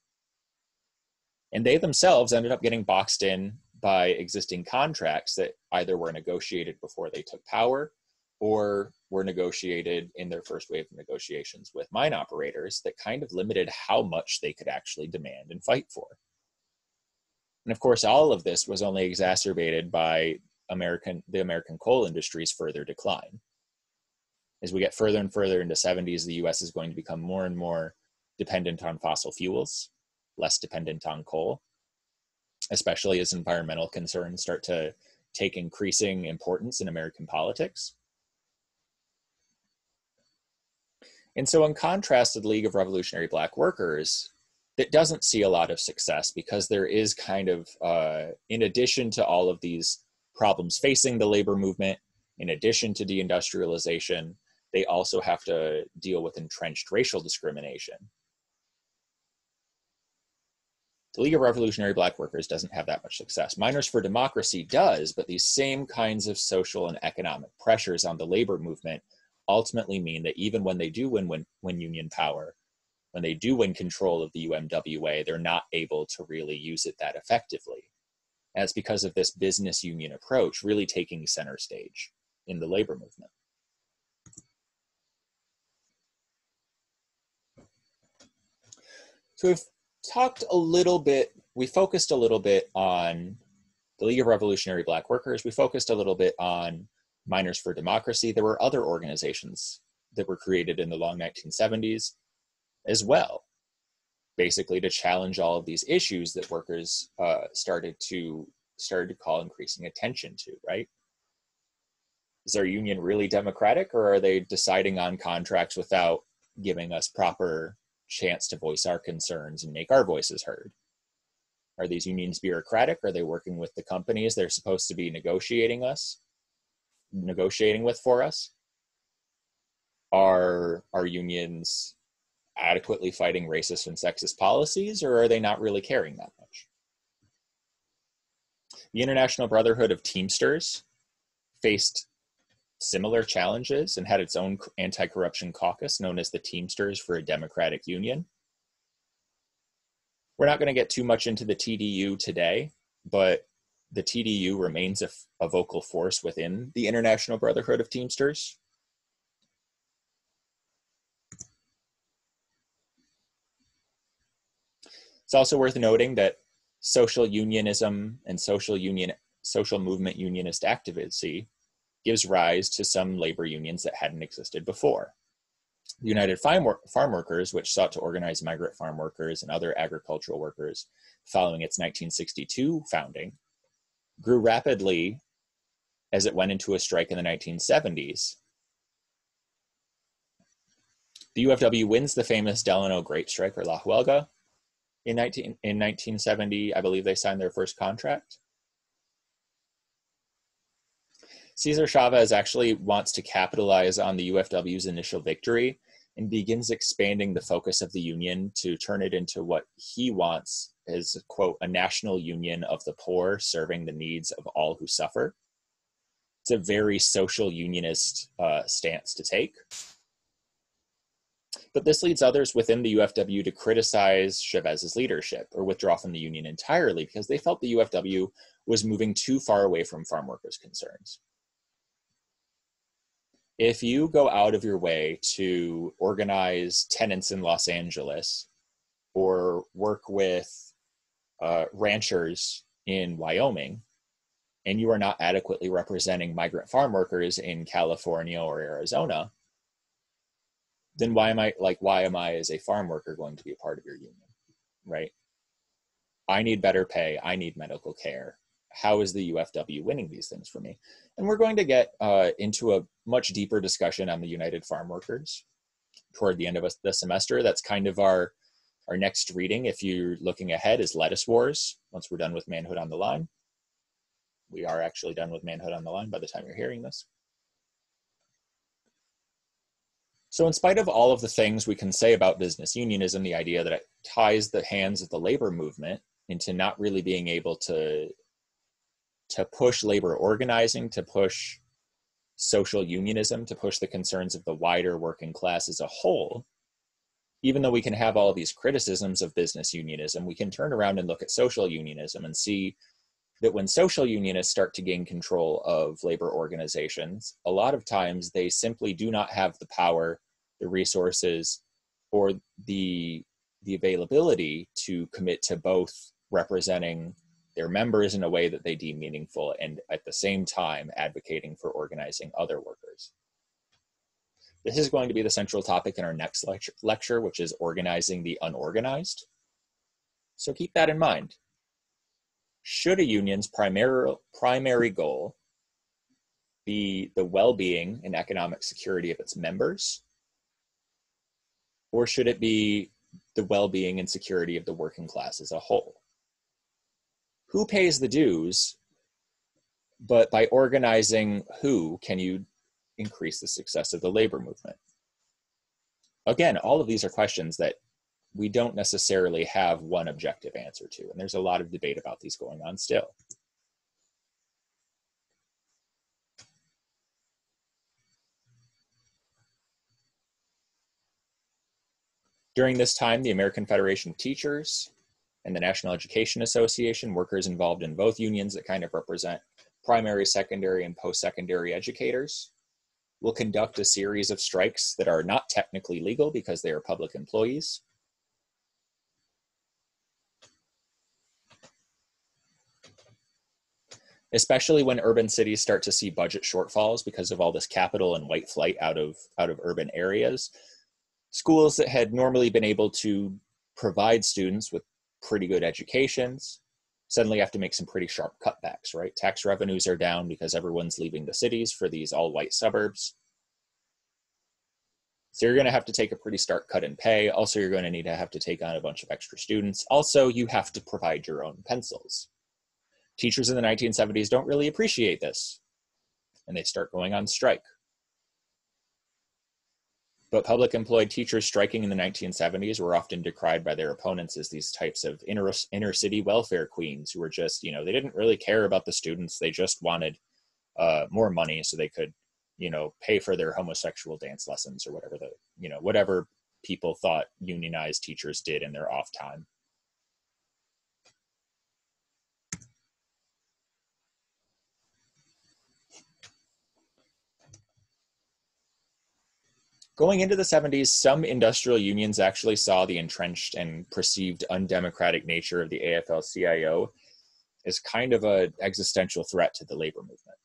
And they themselves ended up getting boxed in by existing contracts that either were negotiated before they took power or were negotiated in their first wave of negotiations with mine operators that kind of limited how much they could actually demand and fight for. And of course, all of this was only exacerbated by American the American coal industry's further decline. As we get further and further into the 70s, the US is going to become more and more dependent on fossil fuels less dependent on coal, especially as environmental concerns start to take increasing importance in American politics. And so, in contrast to the League of Revolutionary Black Workers, that doesn't see a lot of success because there is kind of, uh, in addition to all of these problems facing the labor movement, in addition to deindustrialization, they also have to deal with entrenched racial discrimination the League of Revolutionary Black Workers doesn't have that much success. Miners for Democracy does, but these same kinds of social and economic pressures on the labor movement ultimately mean that even when they do win, win, win union power, when they do win control of the UMWA, they're not able to really use it that effectively. And it's because of this business union approach really taking center stage in the labor movement. So talked a little bit, we focused a little bit on the League of Revolutionary Black Workers. We focused a little bit on Miners for Democracy. There were other organizations that were created in the long 1970s as well, basically to challenge all of these issues that workers uh, started to started to call increasing attention to. Right? Is our union really democratic, or are they deciding on contracts without giving us proper chance to voice our concerns and make our voices heard. Are these unions bureaucratic? Are they working with the companies they're supposed to be negotiating us, negotiating with for us? Are our unions adequately fighting racist and sexist policies, or are they not really caring that much? The International Brotherhood of Teamsters faced similar challenges and had its own anti corruption caucus known as the Teamsters for a Democratic Union. We're not going to get too much into the TDU today, but the TDU remains a, a vocal force within the International Brotherhood of Teamsters. It's also worth noting that social unionism and social union social movement unionist activism gives rise to some labor unions that hadn't existed before. United Farm, Workers, which sought to organize migrant farm workers and other agricultural workers following its 1962 founding, grew rapidly as it went into a strike in the 1970s. The UFW wins the famous Delano Great Strike or La Huelga in, 19, in 1970. I believe they signed their first contract. Cesar Chavez actually wants to capitalize on the UFW's initial victory and begins expanding the focus of the union to turn it into what he wants is, quote, a national union of the poor serving the needs of all who suffer. It's a very social unionist uh, stance to take. But this leads others within the UFW to criticize Chavez's leadership or withdraw from the union entirely because they felt the UFW was moving too far away from farm workers' concerns if you go out of your way to organize tenants in Los Angeles or work with uh, ranchers in Wyoming, and you are not adequately representing migrant farm workers in California or Arizona, then why am I like why am I as a farm worker going to be a part of your union, right? I need better pay. I need medical care how is the UFW winning these things for me? And we're going to get uh, into a much deeper discussion on the United Farm Workers toward the end of the semester. That's kind of our our next reading. If you're looking ahead, is Lettuce Wars. Once we're done with Manhood on the Line, we are actually done with Manhood on the Line by the time you're hearing this. So, in spite of all of the things we can say about business unionism, the idea that it ties the hands of the labor movement into not really being able to to push labor organizing, to push social unionism, to push the concerns of the wider working class as a whole, even though we can have all these criticisms of business unionism, we can turn around and look at social unionism and see that when social unionists start to gain control of labor organizations, a lot of times they simply do not have the power, the resources, or the the availability to commit to both representing their members in a way that they deem meaningful and at the same time advocating for organizing other workers. This is going to be the central topic in our next lecture, lecture which is organizing the unorganized. So keep that in mind. Should a union's primary, primary goal be the well-being and economic security of its members? Or should it be the well-being and security of the working class as a whole? Who pays the dues but by organizing who can you increase the success of the labor movement? Again all of these are questions that we don't necessarily have one objective answer to and there's a lot of debate about these going on still. During this time, the American Federation of Teachers and the National Education Association, workers involved in both unions that kind of represent primary, secondary, and post secondary educators. will conduct a series of strikes that are not technically legal because they are public employees. Especially when urban cities start to see budget shortfalls because of all this capital and white flight out of, out of urban areas. Schools that had normally been able to provide students with pretty good educations suddenly have to make some pretty sharp cutbacks, right? Tax revenues are down because everyone's leaving the cities for these all white suburbs. So you're going to have to take a pretty stark cut in pay. Also, you're going to need to have to take on a bunch of extra students. Also, you have to provide your own pencils. Teachers in the 1970s don't really appreciate this, and they start going on strike. But public employed teachers striking in the 1970s were often decried by their opponents as these types of inner, inner city welfare queens who were just, you know, they didn't really care about the students. They just wanted uh, more money so they could, you know, pay for their homosexual dance lessons or whatever the, you know, whatever people thought unionized teachers did in their off time. Going into the 70s, some industrial unions actually saw the entrenched and perceived undemocratic nature of the AFL CIO as kind of an existential threat to the labor movement.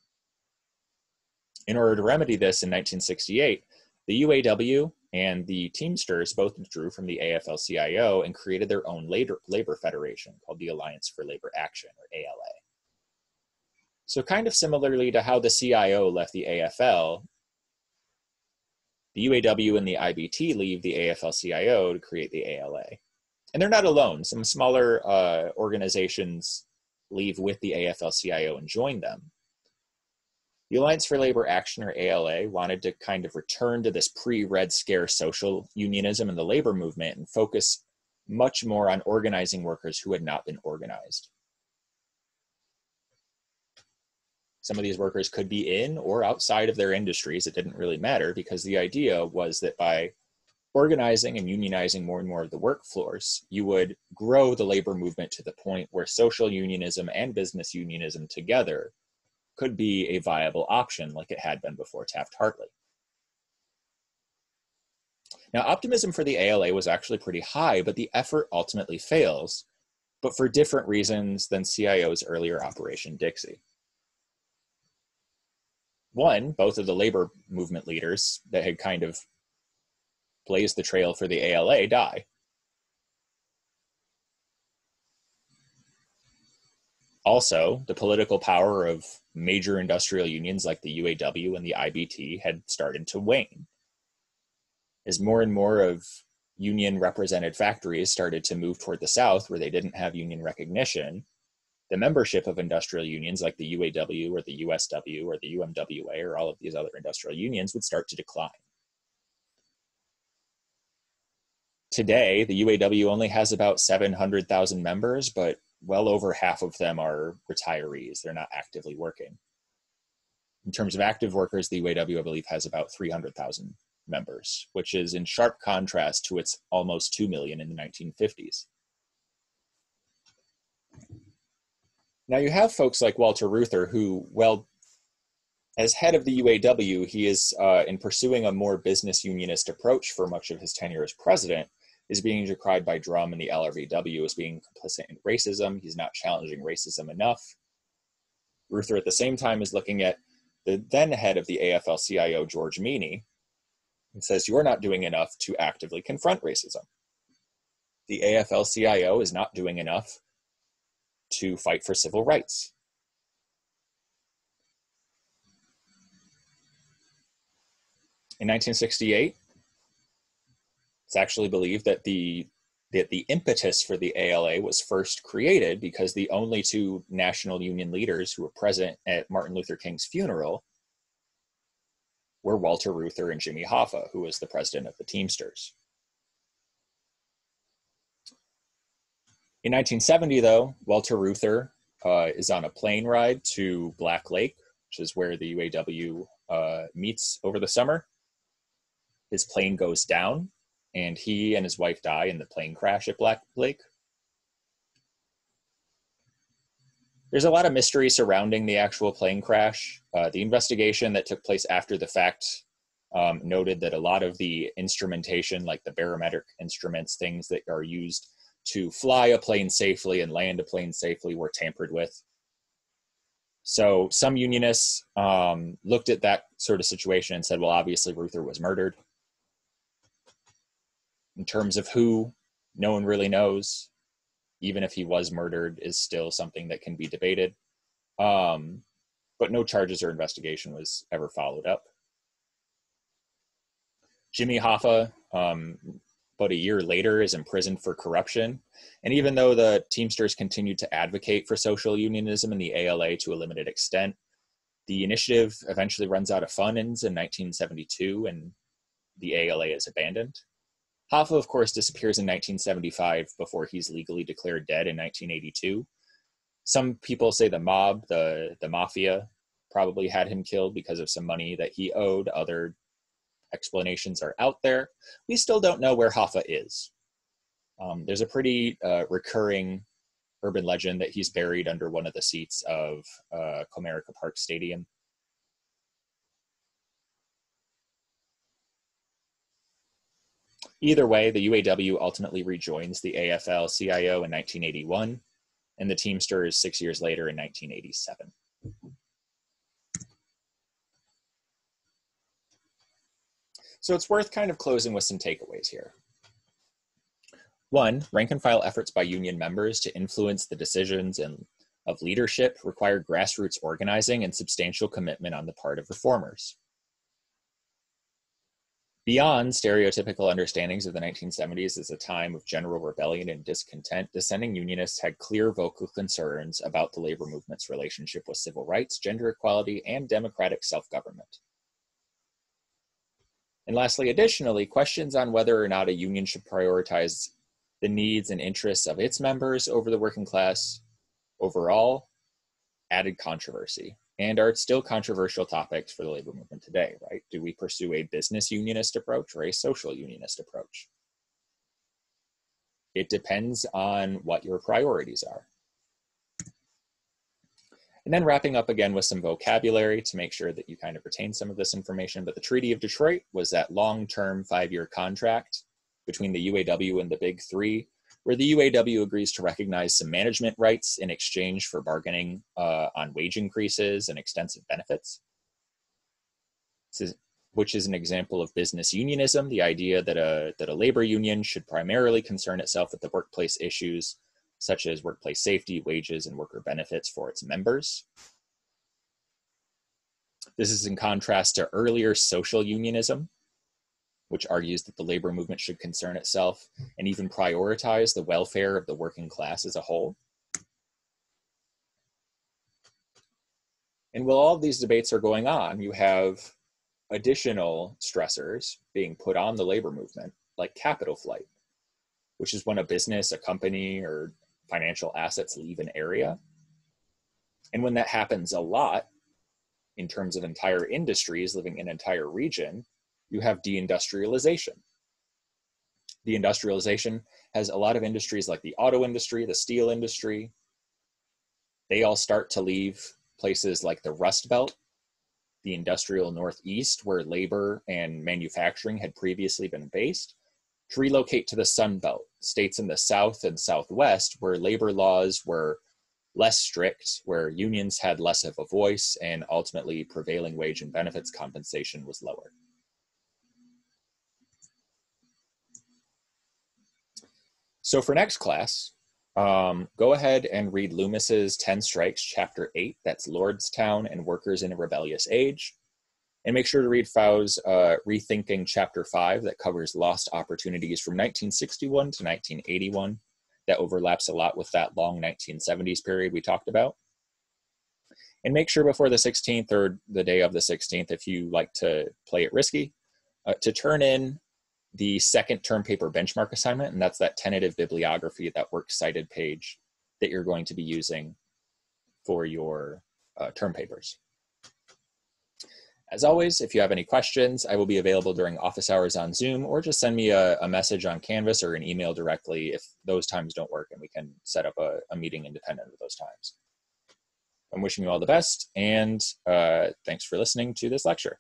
In order to remedy this in 1968, the UAW and the Teamsters both withdrew from the AFL CIO and created their own labor, labor federation called the Alliance for Labor Action, or ALA. So, kind of similarly to how the CIO left the AFL, The UAW and the IBT leave the AFL-CIO to create the ALA. And they're not alone. Some smaller uh, organizations leave with the AFL-CIO and join them. The Alliance for Labor Action, or ALA, wanted to kind of return to this pre Red Scare social unionism in the labor movement and focus much more on organizing workers who had not been organized. Some of these workers could be in or outside of their industries. It didn't really matter because the idea was that by organizing and unionizing more and more of the workforce, you would grow the labor movement to the point where social unionism and business unionism together could be a viable option like it had been before Taft Hartley. Now, optimism for the ALA was actually pretty high, but the effort ultimately fails, but for different reasons than CIO's earlier Operation Dixie. One, both of the labor movement leaders that had kind of blazed the trail for the ALA die. Also, the political power of major industrial unions like the UAW and the IBT had started to wane. As more and more of union represented factories started to move toward the South where they didn't have union recognition, the membership of industrial unions like the UAW or the USW or the UMWA or all of these other industrial unions would start to decline. Today, the UAW only has about 700,000 members, but well over half of them are retirees. They're not actively working. In terms of active workers, the UAW, I believe, has about 300,000 members, which is in sharp contrast to its almost 2 million in the 1950s. Now, you have folks like Walter Reuther, who, well, as head of the UAW, he is uh, in pursuing a more business unionist approach for much of his tenure as president, is being decried by DRUM and the LRBW as being complicit in racism. He's not challenging racism enough. Reuther at the same time is looking at the then head of the AFL CIO, George Meany, and says, You're not doing enough to actively confront racism. The AFL CIO is not doing enough to fight for civil rights. In 1968, it's actually believed that the that the impetus for the ALA was first created because the only two national union leaders who were present at Martin Luther King's funeral were Walter Reuther and Jimmy Hoffa, who was the president of the Teamsters. In 1970, though, Walter Reuther uh, is on a plane ride to Black Lake, which is where the UAW uh, meets over the summer. His plane goes down and he and his wife die in the plane crash at Black Lake. There's a lot of mystery surrounding the actual plane crash. Uh, the investigation that took place after the fact um, noted that a lot of the instrumentation, like the barometric instruments, things that are used to fly a plane safely and land a plane safely, were tampered with. So some unionists um, looked at that sort of situation and said, well, obviously Reuther was murdered in terms of who, no one really knows. Even if he was murdered, is still something that can be debated. Um, but no charges or investigation was ever followed up. Jimmy Hoffa, um, a year later, is imprisoned for corruption. And even though the Teamsters continued to advocate for social unionism in the ALA to a limited extent, the initiative eventually runs out of funds in 1972 and the ALA is abandoned. Hoffa, of course, disappears in 1975 before he's legally declared dead in 1982. Some people say the mob, the, the mafia, probably had him killed because of some money that he owed. Other explanations are out there. We still don't know where Hoffa is. Um, there's a pretty uh, recurring urban legend that he's buried under one of the seats of uh, Comerica Park Stadium. Either way, the UAW ultimately rejoins the AFL CIO in 1981, and the Teamsters six years later in 1987. So it's worth kind of closing with some takeaways here. One, rank and file efforts by union members to influence the decisions and of leadership required grassroots organizing and substantial commitment on the part of reformers. Beyond stereotypical understandings of the 1970s as a time of general rebellion and discontent, dissenting unionists had clear vocal concerns about the labor movement's relationship with civil rights, gender equality, and democratic self government. And lastly, additionally, questions on whether or not a union should prioritize the needs and interests of its members over the working class overall added controversy and are still controversial topics for the labor movement today, right? Do we pursue a business unionist approach or a social unionist approach? It depends on what your priorities are. And then wrapping up again with some vocabulary to make sure that you kind of retain some of this information. But the Treaty of Detroit was that long term five year contract between the UAW and the Big Three where the UAW agrees to recognize some management rights in exchange for bargaining uh, on wage increases and extensive benefits. Is, which is an example of business unionism, the idea that a, that a labor union should primarily concern itself with the workplace issues such as workplace safety, wages, and worker benefits for its members. This is in contrast to earlier social unionism, which argues that the labor movement should concern itself and even prioritize the welfare of the working class as a whole. And while all these debates are going on, you have additional stressors being put on the labor movement, like capital flight, which is when a business, a company, or financial assets leave an area. And when that happens a lot, in terms of entire industries living in an entire region, you have deindustrialization. Deindustrialization has a lot of industries like the auto industry, the steel industry. They all start to leave places like the Rust Belt, the industrial Northeast, where labor and manufacturing had previously been based, to relocate to the Sun Belt, states in the South and Southwest, where labor laws were less strict, where unions had less of a voice, and ultimately prevailing wage and benefits compensation was lower. So for next class, um, go ahead and read Loomis's 10 Strikes, Chapter 8. That's Lordstown and Workers in a Rebellious Age. And make sure to read Faue's uh, Rethinking Chapter 5 that covers lost opportunities from 1961 to 1981. That overlaps a lot with that long 1970s period we talked about. And make sure before the 16th or the day of the 16th, if you like to play it risky, uh, to turn in the second term paper benchmark assignment, and that's that tentative bibliography, that works cited page that you're going to be using for your uh, term papers. As always, if you have any questions, I will be available during office hours on Zoom or just send me a, a message on Canvas or an email directly if those times don't work and we can set up a, a meeting independent of those times. I'm wishing you all the best and uh, thanks for listening to this lecture.